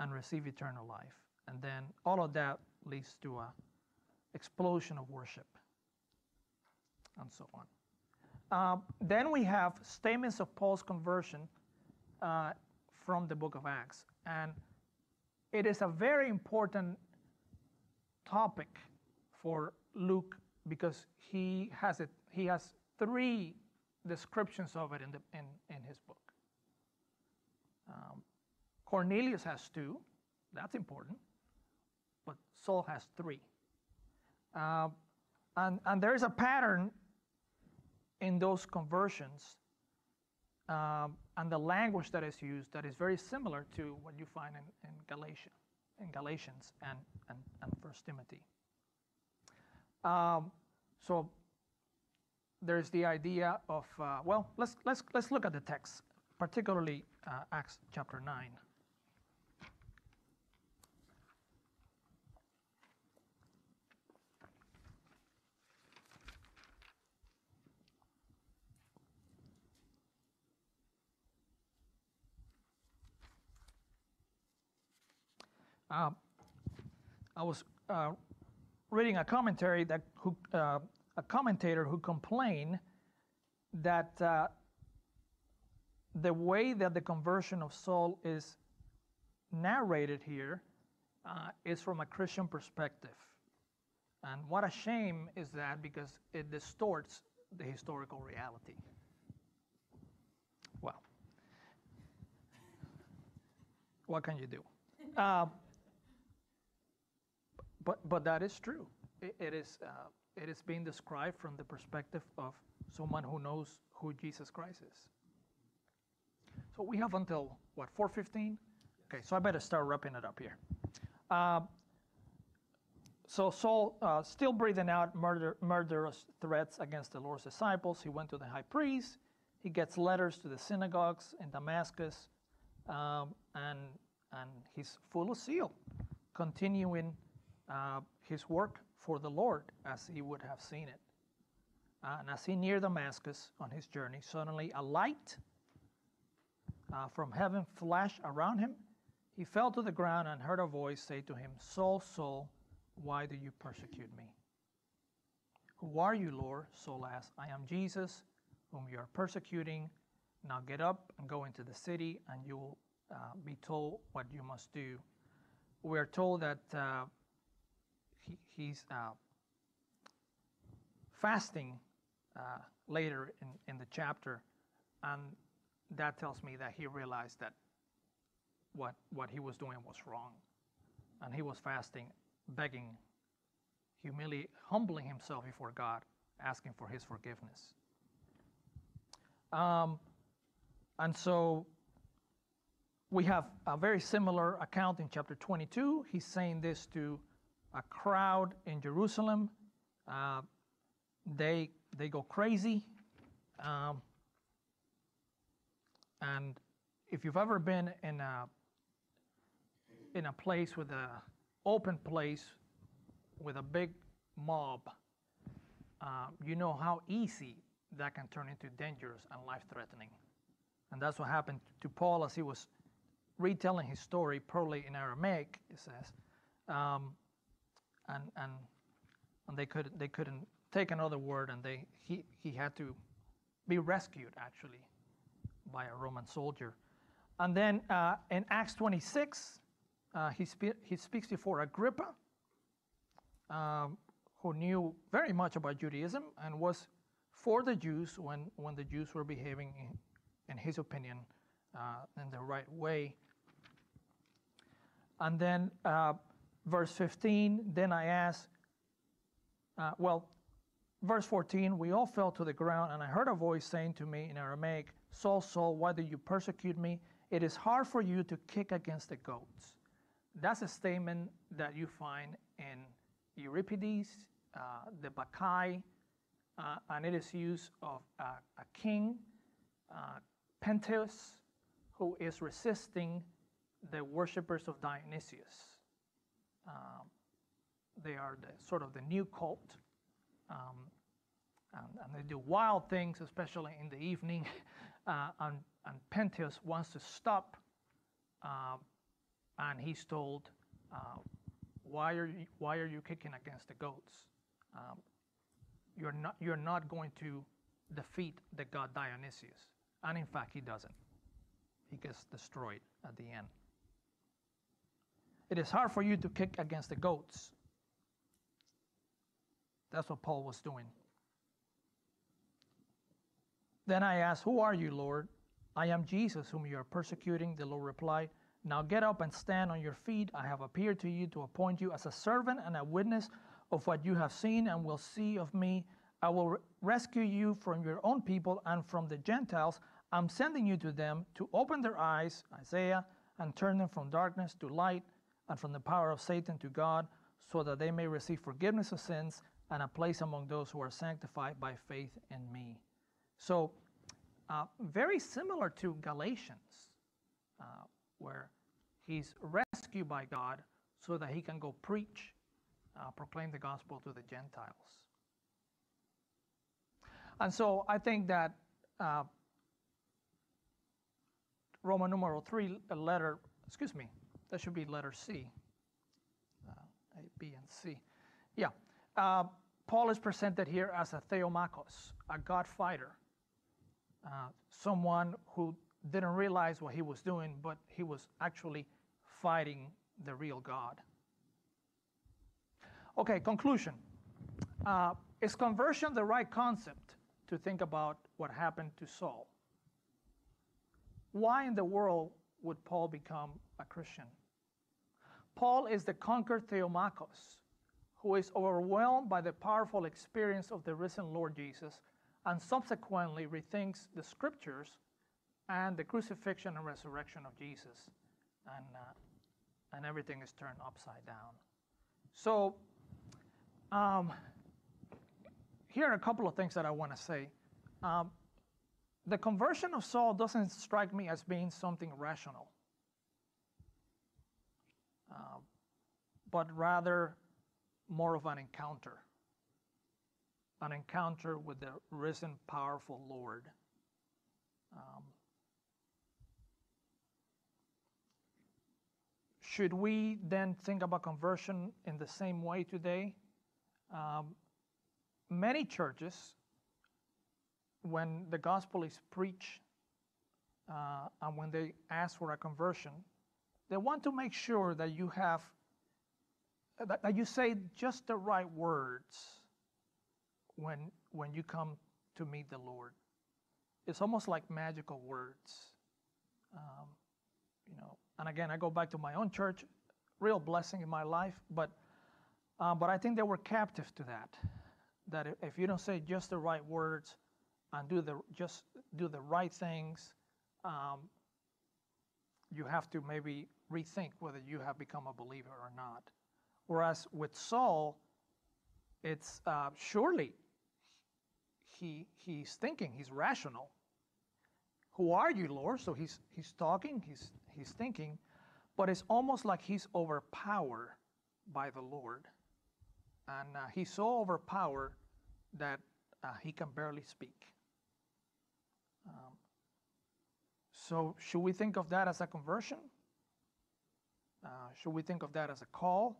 and receive eternal life. And then all of that leads to a explosion of worship and so on. Um, then we have statements of Paul's conversion uh, from the book of Acts. And it is a very important topic for Luke because he has it he has three descriptions of it in the in, in his book. Um, Cornelius has two, that's important, but Saul has three. Uh, and, and there is a pattern in those conversions um, and the language that is used that is very similar to what you find in, in Galatia, in Galatians and, and, and First Timothy. Um, so there's the idea of uh, well, let's let's let's look at the text, particularly uh, Acts chapter nine. Uh, I was uh, reading a commentary that who, uh, a commentator who complained that uh, the way that the conversion of Saul is narrated here uh, is from a Christian perspective. And what a shame is that because it distorts the historical reality. Well, what can you do? [LAUGHS] Uh, but, but that is true. It, it is, uh, it is being described from the perspective of someone who knows who Jesus Christ is. So we have until, what, 4.15? Okay, so I better start wrapping it up here. Uh, so Saul, uh, still breathing out murder, murderous threats against the Lord's disciples, he went to the high priest. He gets letters to the synagogues in Damascus, um, and, and he's full of zeal, continuing uh, his work for the Lord as he would have seen it. Uh, and as he neared Damascus on his journey, suddenly a light uh, from heaven flashed around him. He fell to the ground and heard a voice say to him, Saul, Saul, why do you persecute me? Who are you, Lord? Saul asked. I am Jesus, whom you are persecuting. Now get up and go into the city, and you will uh, be told what you must do. We are told that uh, he, he's uh, fasting uh, later in, in the chapter, and that tells me that he realized that what, what he was doing was wrong. And he was fasting, begging, humili- humbling himself before God, asking for his forgiveness. Um, and so we have a very similar account in chapter 22. He's saying this to a crowd in Jerusalem. Uh, they they go crazy, um, and if you've ever been in a in a place with a open place with a big mob, uh, you know how easy that can turn into dangerous and life-threatening. And that's what happened to Paul as he was retelling his story, probably in Aramaic, it says. Um, and and and they could they couldn't take another word, and they he he had to be rescued actually by a Roman soldier. And then uh, in Acts 26, uh, he spe- he speaks before Agrippa, um, who knew very much about Judaism and was for the Jews when when the Jews were behaving, in, in his opinion, uh, in the right way. And then uh, verse 15, then I asked, uh, well, verse 14, we all fell to the ground, and I heard a voice saying to me in Aramaic, Saul, Saul, why do you persecute me? It is hard for you to kick against the goats. That's a statement that you find in Euripides, uh, the Bacchae, uh, and it is used of uh, a king, uh, Pentheus, who is resisting the worshippers of Dionysus. Um, they are the, sort of the new cult. Um, and, and they do wild things, especially in the evening. [LAUGHS] Uh, and, and Pentheus wants to stop, uh, and he's told, uh, why, are you, "Why are you kicking against the goats? Um, you're not you're not going to defeat the god Dionysus." And in fact, he doesn't. He gets destroyed at the end. It is hard for you to kick against the goats. That's what Paul was doing. Then I asked, Who are you, Lord? I am Jesus, whom you are persecuting. The Lord replied, Now get up and stand on your feet. I have appeared to you to appoint you as a servant and a witness of what you have seen and will see of me. I will re- rescue you from your own people and from the Gentiles. I'm sending you to them to open their eyes, Isaiah, and turn them from darkness to light and from the power of Satan to God, so that they may receive forgiveness of sins and a place among those who are sanctified by faith in me. So, uh, very similar to Galatians, uh, where he's rescued by God so that he can go preach, uh, proclaim the gospel to the Gentiles. And so I think that uh, Roman numeral 3, uh, letter, excuse me, that should be letter C. Uh, A, B, and C. Yeah. Uh, Paul is presented here as a theomachos, a God fighter, uh, someone who didn't realize what he was doing, but he was actually fighting the real God. Okay, conclusion. Uh, is conversion the right concept to think about what happened to Saul? Why in the world would Paul become a Christian? Paul is the conquered Theomachos, who is overwhelmed by the powerful experience of the risen Lord Jesus and subsequently rethinks the scriptures and the crucifixion and resurrection of Jesus. And, uh, and everything is turned upside down. So, um, here are a couple of things that I want to say. Um, the conversion of Saul doesn't strike me as being something rational, uh, but rather more of an encounter an encounter with the risen, powerful Lord. Um, should we then think about conversion in the same way today? Um, many churches, when the gospel is preached uh, and when they ask for a conversion, they want to make sure that you have that, that you say just the right words when when you come to meet the Lord. It's almost like magical words, um, you know. And again, I go back to my own church, real blessing in my life, but uh, but I think they were captive to that. That if you don't say just the right words and do the just do the right things, um, you have to maybe rethink whether you have become a believer or not. Whereas with Saul, it's uh, surely he, he's thinking, he's rational. Who are you, Lord? So he's, he's talking, he's, he's thinking, but it's almost like he's overpowered by the Lord. And uh, he's so overpowered that uh, he can barely speak. Um, so, should we think of that as a conversion? Uh, should we think of that as a call?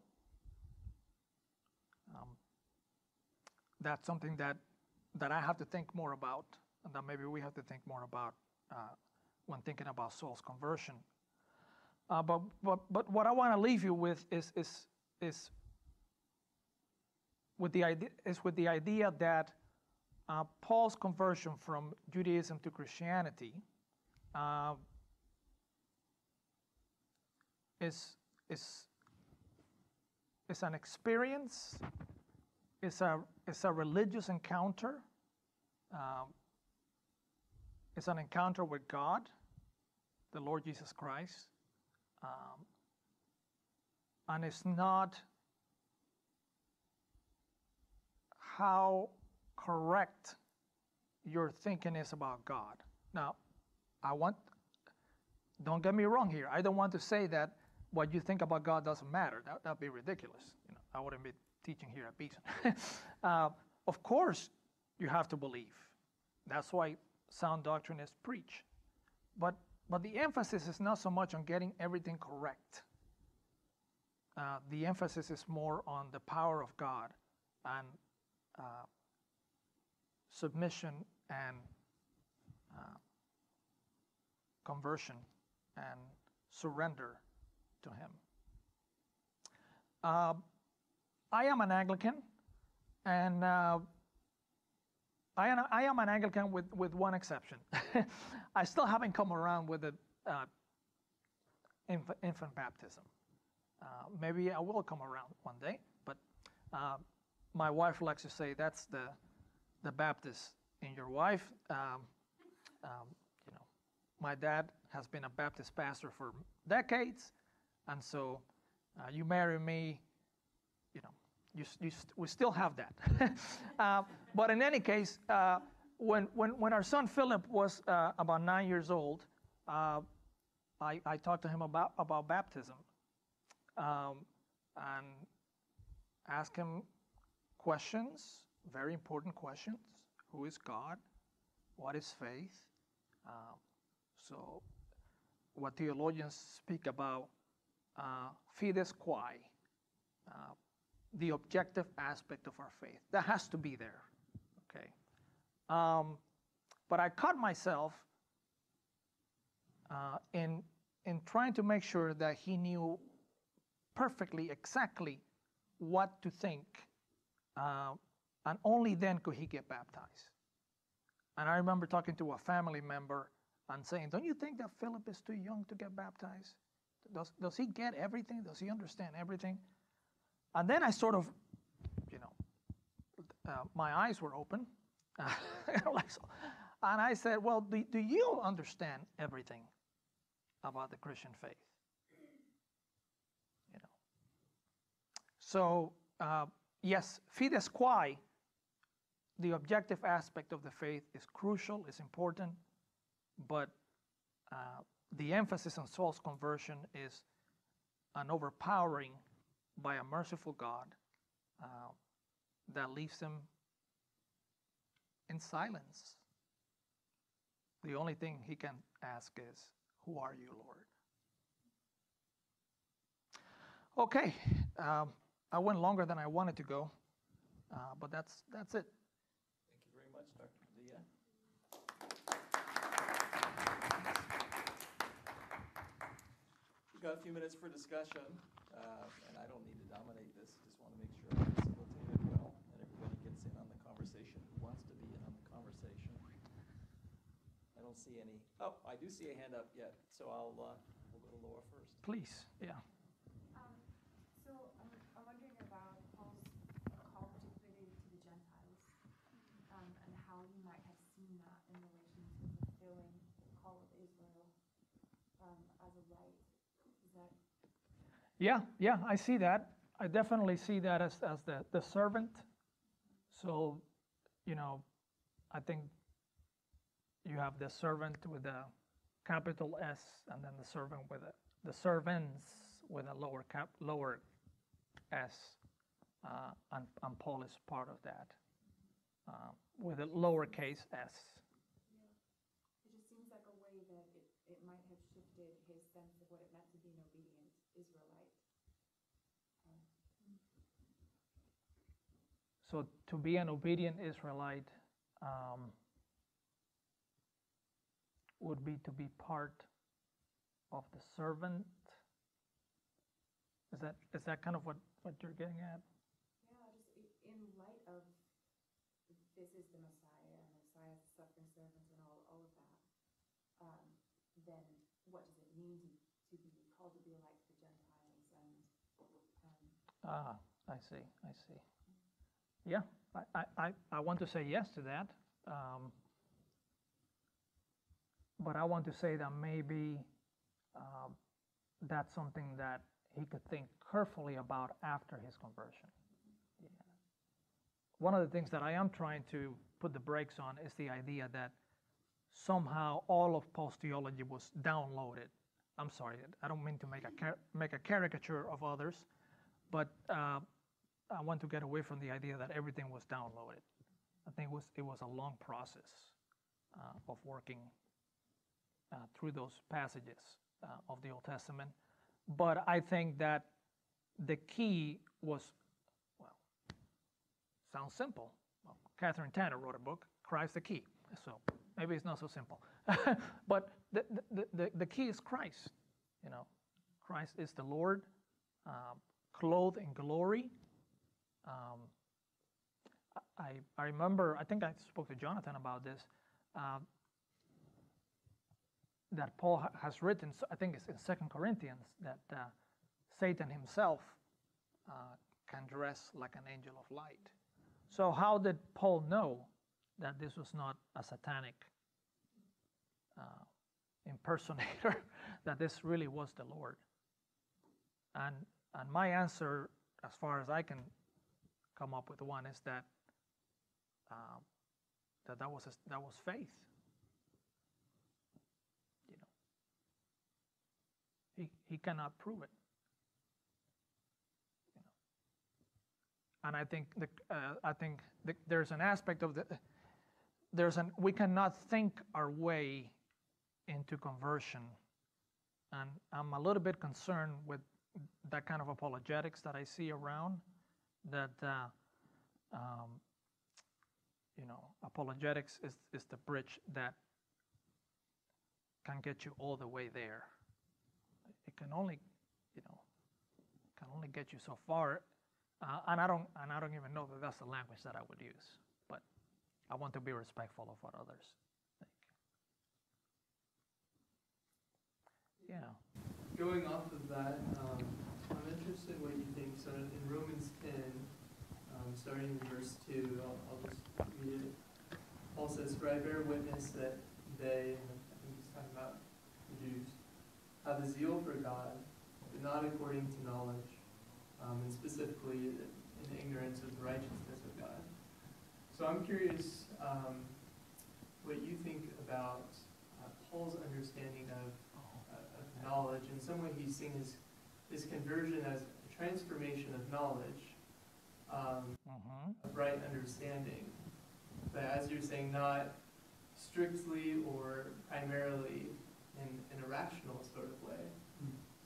Um, that's something that that I have to think more about, and that maybe we have to think more about uh, when thinking about Saul's conversion. Uh, but, but, but what I want to leave you with is, is, is, with the idea, is with the idea that uh, Paul's conversion from Judaism to Christianity uh, is, is, is an experience it's a, it's a religious encounter. Um, it's an encounter with God, the Lord Jesus Christ. Um, and it's not how correct your thinking is about God. Now, I want, don't get me wrong here. I don't want to say that what you think about God doesn't matter. That would be ridiculous. You know, I wouldn't be teaching here at Beeson. [LAUGHS] uh, of course, you have to believe. That's why sound doctrine is preached. But, but the emphasis is not so much on getting everything correct. Uh, the emphasis is more on the power of God and uh, submission and uh, conversion and surrender to Him. Uh, I am an Anglican, and uh, I, am, I am an Anglican with, with one exception. [LAUGHS] I still haven't come around with the uh, inf- infant baptism. Uh, maybe I will come around one day, but uh, my wife likes to say that's the, the Baptist in your wife. Um, um, you know, my dad has been a Baptist pastor for decades, and so uh, you marry me, you know, you, you st- we still have that. [LAUGHS] uh, but in any case, uh, when, when, when our son Philip was uh, about nine years old, uh, I, I talked to him about, about baptism um, and asked him questions, very important questions. Who is God? What is faith? Um, so, what theologians speak about uh, fides quae, uh, the objective aspect of our faith. That has to be there, okay? Um, but I caught myself uh, in, in trying to make sure that he knew perfectly, exactly what to think, uh, and only then could he get baptized. And I remember talking to a family member and saying, Don't you think that Philip is too young to get baptized? Does, does he get everything? Does he understand everything? And then I sort of, you know, uh, my eyes were open. [LAUGHS] And I said, Well, do, do you understand everything about the Christian faith? You know. So, uh, yes, fides quae, the objective aspect of the faith, is crucial, is important, but uh, the emphasis on Saul's conversion is an overpowering by a merciful God uh, that leaves him in silence. The only thing he can ask is, Who are you, Lord? Okay, um, I went longer than I wanted to go, uh, but that's, that's it. Thank you very much, Dr. Padilla. We've got a few minutes for discussion, uh, and I don't need to dominate this, just want to make sure I facilitate it well, and everybody gets in on the conversation who wants to be in on the conversation. I don't see any, oh, I do see a hand up yet, so I'll, uh, we'll go to Laura first. Please, yeah. Um, so I'm, I'm wondering about Paul's call particularly to the Gentiles, um, and how he might have seen that in relation to fulfilling the call of Israel, um, as a right. Is that, Yeah, yeah, I see that. I definitely see that as, as the, the servant. So, you know, I think you have the servant with a capital S and then the servant with a, the servants with a lower cap, lower S. Uh, and, and Paul is part of that uh, with a lowercase s. it just seems like a way that it, it might have shifted his sense of what it meant to be an obedient Israelite. Um, So to be an obedient Israelite um, would be to be part of the servant. Is that is that kind of what, what you're getting at? Yeah, just in light of this is the Messiah and the Messiah's the suffering servant and all, all of that, um, then what does it mean to, to be called to be like the Gentiles and, um, Ah, I see, I see. Yeah, I, I, I, want to say yes to that. Um, but I want to say that maybe um, that's something that he could think carefully about after his conversion. Yeah. One of the things that I am trying to put the brakes on is the idea that somehow all of Paul's theology was downloaded. I'm sorry, I don't mean to make a make a caricature of others, but uh, I want to get away from the idea that everything was downloaded. I think it was, it was a long process uh, of working uh, through those passages uh, of the Old Testament. But I think that the key was, well, sounds simple. Well, Kathryn Tanner wrote a book, Christ the Key. So maybe it's not so simple. [LAUGHS] but the, the, the, the key is Christ. You know, Christ is the Lord, um, clothed in glory. Um, I, I remember, I think I spoke to Jonathan about this, um, that Paul ha- has written, I think it's in Second Corinthians, that uh, Satan himself uh, can dress like an angel of light. So, how did Paul know that this was not a satanic uh, impersonator, [LAUGHS] that this really was the Lord? And, and my answer, as far as I can come up with one, is that uh, that that was a, that was faith. You know, he he cannot prove it. You know, and I think the uh, I think the, there's an aspect of the there's an we cannot think our way into conversion, and I'm a little bit concerned with that kind of apologetics that I see around that. Uh, um, you know, apologetics is, is the bridge that can get you all the way there. It can only, you know, can only get you so far, uh, and I don't, and I don't even know that that's the language that I would use. But I want to be respectful of what others think. Yeah. Going off of that, um, I'm interested in what you think. So in Romans 10, um, starting in verse 2, I'll, I'll just read it. Paul says, For I bear witness that they, and I think he's talking about the Jews, have a zeal for God, but not according to knowledge, um, and specifically in ignorance of the righteousness of God. So I'm curious um, what you think about uh, Paul's understanding of, uh, of knowledge. In some way, he's seeing his, his conversion as a transformation of knowledge um, Mm-hmm. a right understanding. But as you're saying, not strictly or primarily in, in a rational sort of way.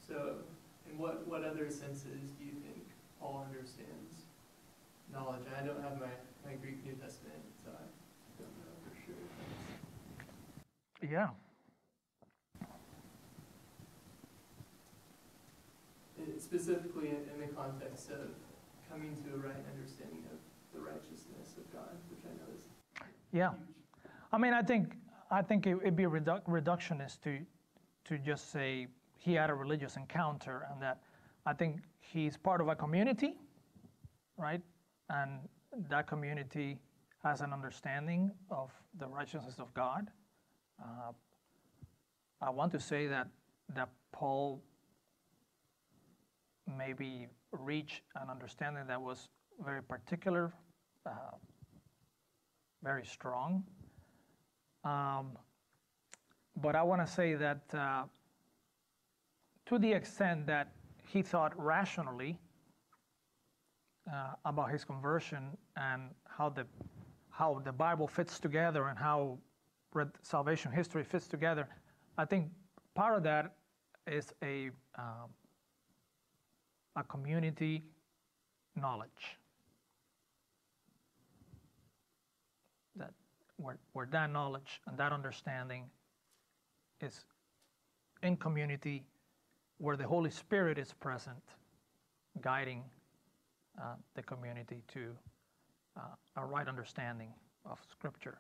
So, in what, what other senses do you think Paul understands knowledge? And I don't have my, my Greek New Testament, so I don't know for sure. Yeah. It- Specifically in, in the context of coming to a right understanding of the righteousness of God, which I know is Yeah. huge. I mean, I think I think it, would be reduc- reductionist to to just say he had a religious encounter and that I think he's part of a community, right? And that community has an understanding of the righteousness of God. Uh, I want to say that that Paul maybe reach an understanding that was very particular, uh, very strong. Um, but I want to say that uh, to the extent that he thought rationally uh, about his conversion and how the how the Bible fits together and how salvation history fits together, I think part of that is a um, a community knowledge that where, where that knowledge and that understanding is in community where the Holy Spirit is present, guiding uh, the community to uh, a right understanding of Scripture.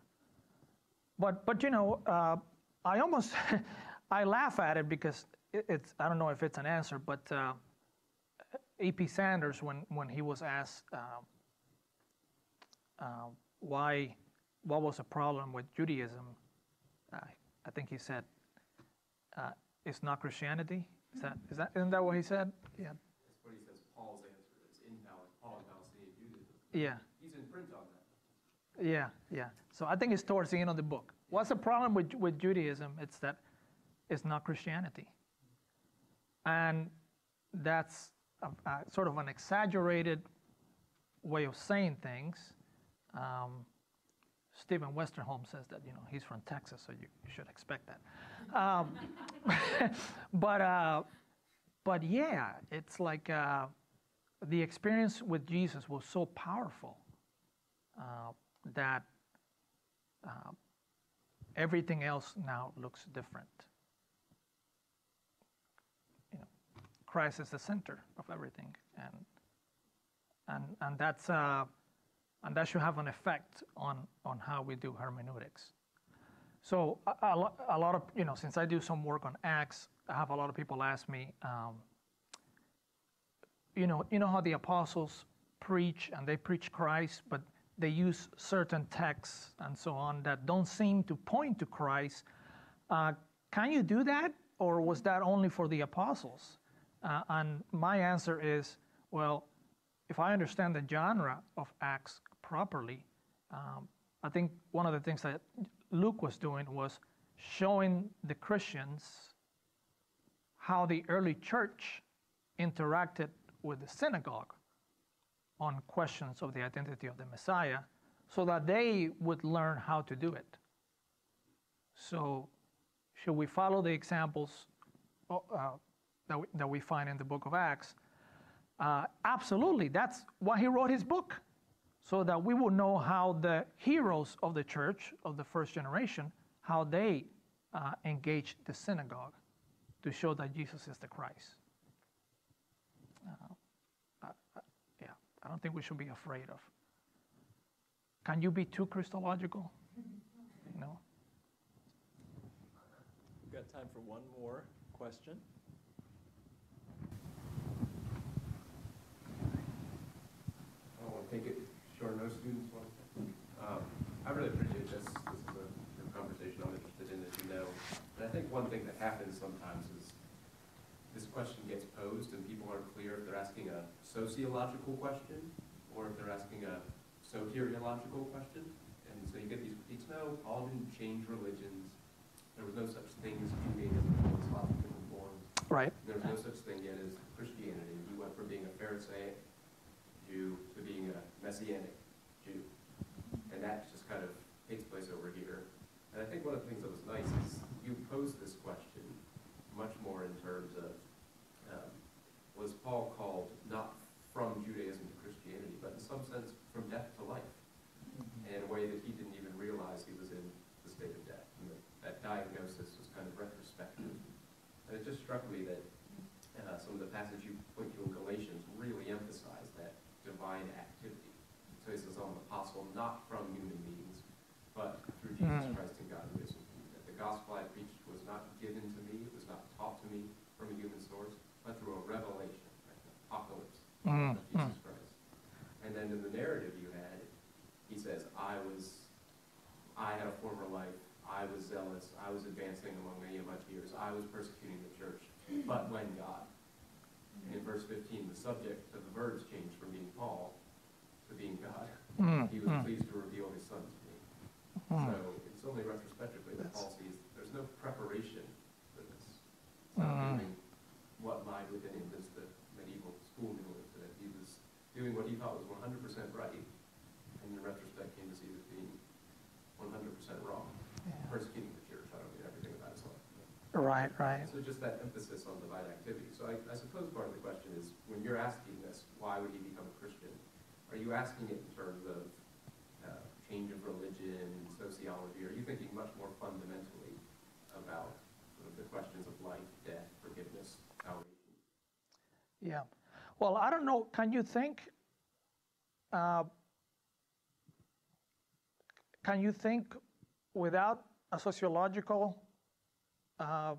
But, but you know, uh, I almost [LAUGHS] I laugh at it because it, it's I don't know if it's an answer, but uh, E.P. Sanders, when when he was asked uh, uh, why what was the problem with Judaism, uh, I think he said uh, it's not Christianity. Is that is that isn't that what he said? Yeah. That's what he says Paul's answer is invalid, Paul invalidated Judaism. Yeah. He's in print on that. Yeah, yeah. So I think it's towards the end of the book. What's the problem with, with Judaism? It's that it's not Christianity. And that's a, sort of an exaggerated way of saying things. Um, Stephen Westerholm says that, you know, he's from Texas, so you, you should expect that. Um, [LAUGHS] but, uh, but yeah, it's like uh, the experience with Jesus was so powerful uh, that uh, everything else now looks different. You know, Christ is the center of everything, and and and that's uh, and that should have an effect on on how we do hermeneutics. So a, a, lot of you know, since I do some work on Acts, I have a lot of people ask me, um, you know, you know how the apostles preach and they preach Christ, but they use certain texts and so on that don't seem to point to Christ. Uh, can you do that, or was that only for the apostles? Uh, and my answer is, well, if I understand the genre of Acts properly, um, I think one of the things that Luke was doing was showing the Christians how the early church interacted with the synagogue on questions of the identity of the Messiah so that they would learn how to do it. So, should we follow the examples uh, that, we, that we find in the book of Acts? Uh, absolutely. That's why he wrote his book, so that we will know how the heroes of the church of the first generation, how they uh, engaged the synagogue to show that Jesus is the Christ. Uh, I- I- yeah, I don't think we should be afraid of. Can you be too Christological? No. We've got time for one more question. I don't want to take it, sure no students want to. Um, I really appreciate this. This is a good conversation I'm interested in, as you know. And I think one thing that happens sometimes is this question gets posed and people aren't clear if they're asking a sociological question or if they're asking a soteriological question. And so you get these critiques, no, Paul didn't change religions. There was no such thing as Judaism, there was lots of different forms. Right. There was no such thing yet as Christianity. He went from being a Pharisaic Jew to being a Messianic Jew. And that just kind of takes place over here. And I think one of the things that was nice is you posed this question much more in terms of, um, was Paul called not from Judaism to Christianity, but in some sense from death to life? In a way that he didn't even realize he was in the state of death. And that, that diagnosis was kind of retrospective. And it just struck me that uh, some of the passage you point to in Galatians really emphasize that divine activity. So he says, I'm an apostle not from human beings, but through Jesus Mm. Christ and God who is. That the gospel I preached was not given to me, it was not taught to me from a human source, but through a revelation, right, an apocalypse Mm, of Jesus Christ. And then in the narrative you had, he says, I was, I had a former life, I was zealous, I was advancing among many of my peers, I was persecuting the church, but when God. And in verse 15, the subject of the verbs changed from being Paul to being God. Mm, He was mm, pleased to reveal his son to me. Mm. So it's only retrospectively the Paul there's no preparation for this. Not Mm. doing what lied within him as the medieval school knew it, that he was doing what he thought was one hundred percent right, and in retrospect came to see it as being one hundred percent wrong. Yeah. Persecuting the church, I don't mean everything about his life. Right, right. So just that emphasis on divine activity. So I, I suppose part of the question is, when you're asking this, why would he become a Christian? Are you asking it in terms of change of religion, sociology? Are you thinking much more fundamentally about sort of the questions of life, death, forgiveness, salvation? Yeah. Well, I don't know. Can you think? Uh, can you think without a sociological? Uh,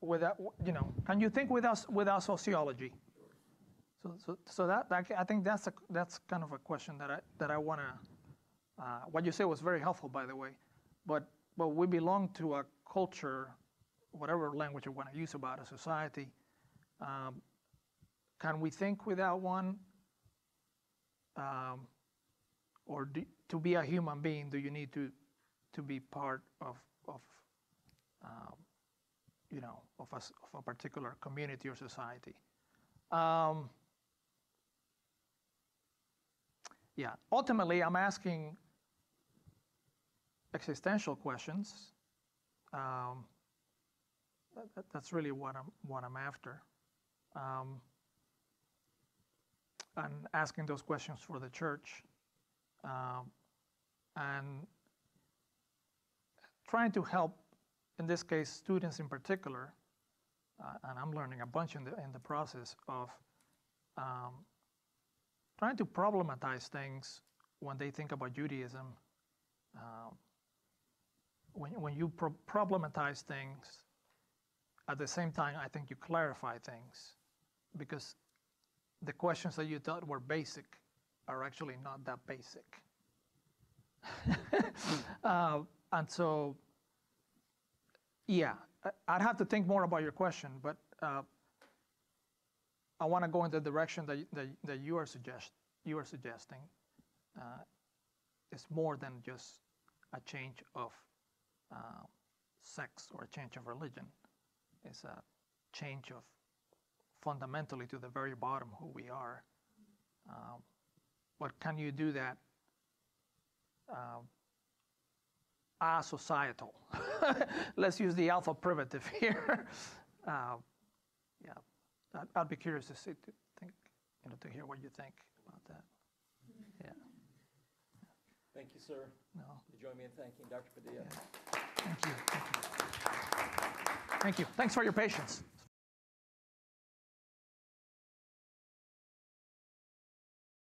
without you know, can you think without without sociology? So, so, so that, that I think that's a that's kind of a question that I that I want to. Uh, what you say was very helpful, by the way, but but we belong to a culture, whatever language you want to use about a society. Um, can we think without one? Um, or do, to be a human being, do you need to to be part of of um, you know of a, of a particular community or society? Um, yeah. Ultimately, I'm asking existential questions. Um, that- that- that's really what I'm what I'm after. Um, and asking those questions for the church, um, and trying to help, in this case, students in particular, uh, and I'm learning a bunch in the in the process of um, trying to problematize things when they think about Judaism. Um, when when you pro- problematize things, at the same time, I think you clarify things, because the questions that you thought were basic are actually not that basic. [LAUGHS] uh, and so, yeah, I'd have to think more about your question, but uh, I want to go in the direction that, that, that you are suggest you are suggesting. Uh, it's more than just a change of uh, sex or a change of religion. It's a change of fundamentally to the very bottom who we are. Um, but can you do that um, asocietal? [LAUGHS] Let's use the alpha privative [LAUGHS] here. uh, yeah, I'd, I'd be curious to see, to think, you know, to hear what you think about that. Yeah, Thank you, sir. no, You join me in thanking Dr. Padilla. thank you. Thank you. Thank you. Thanks for your patience.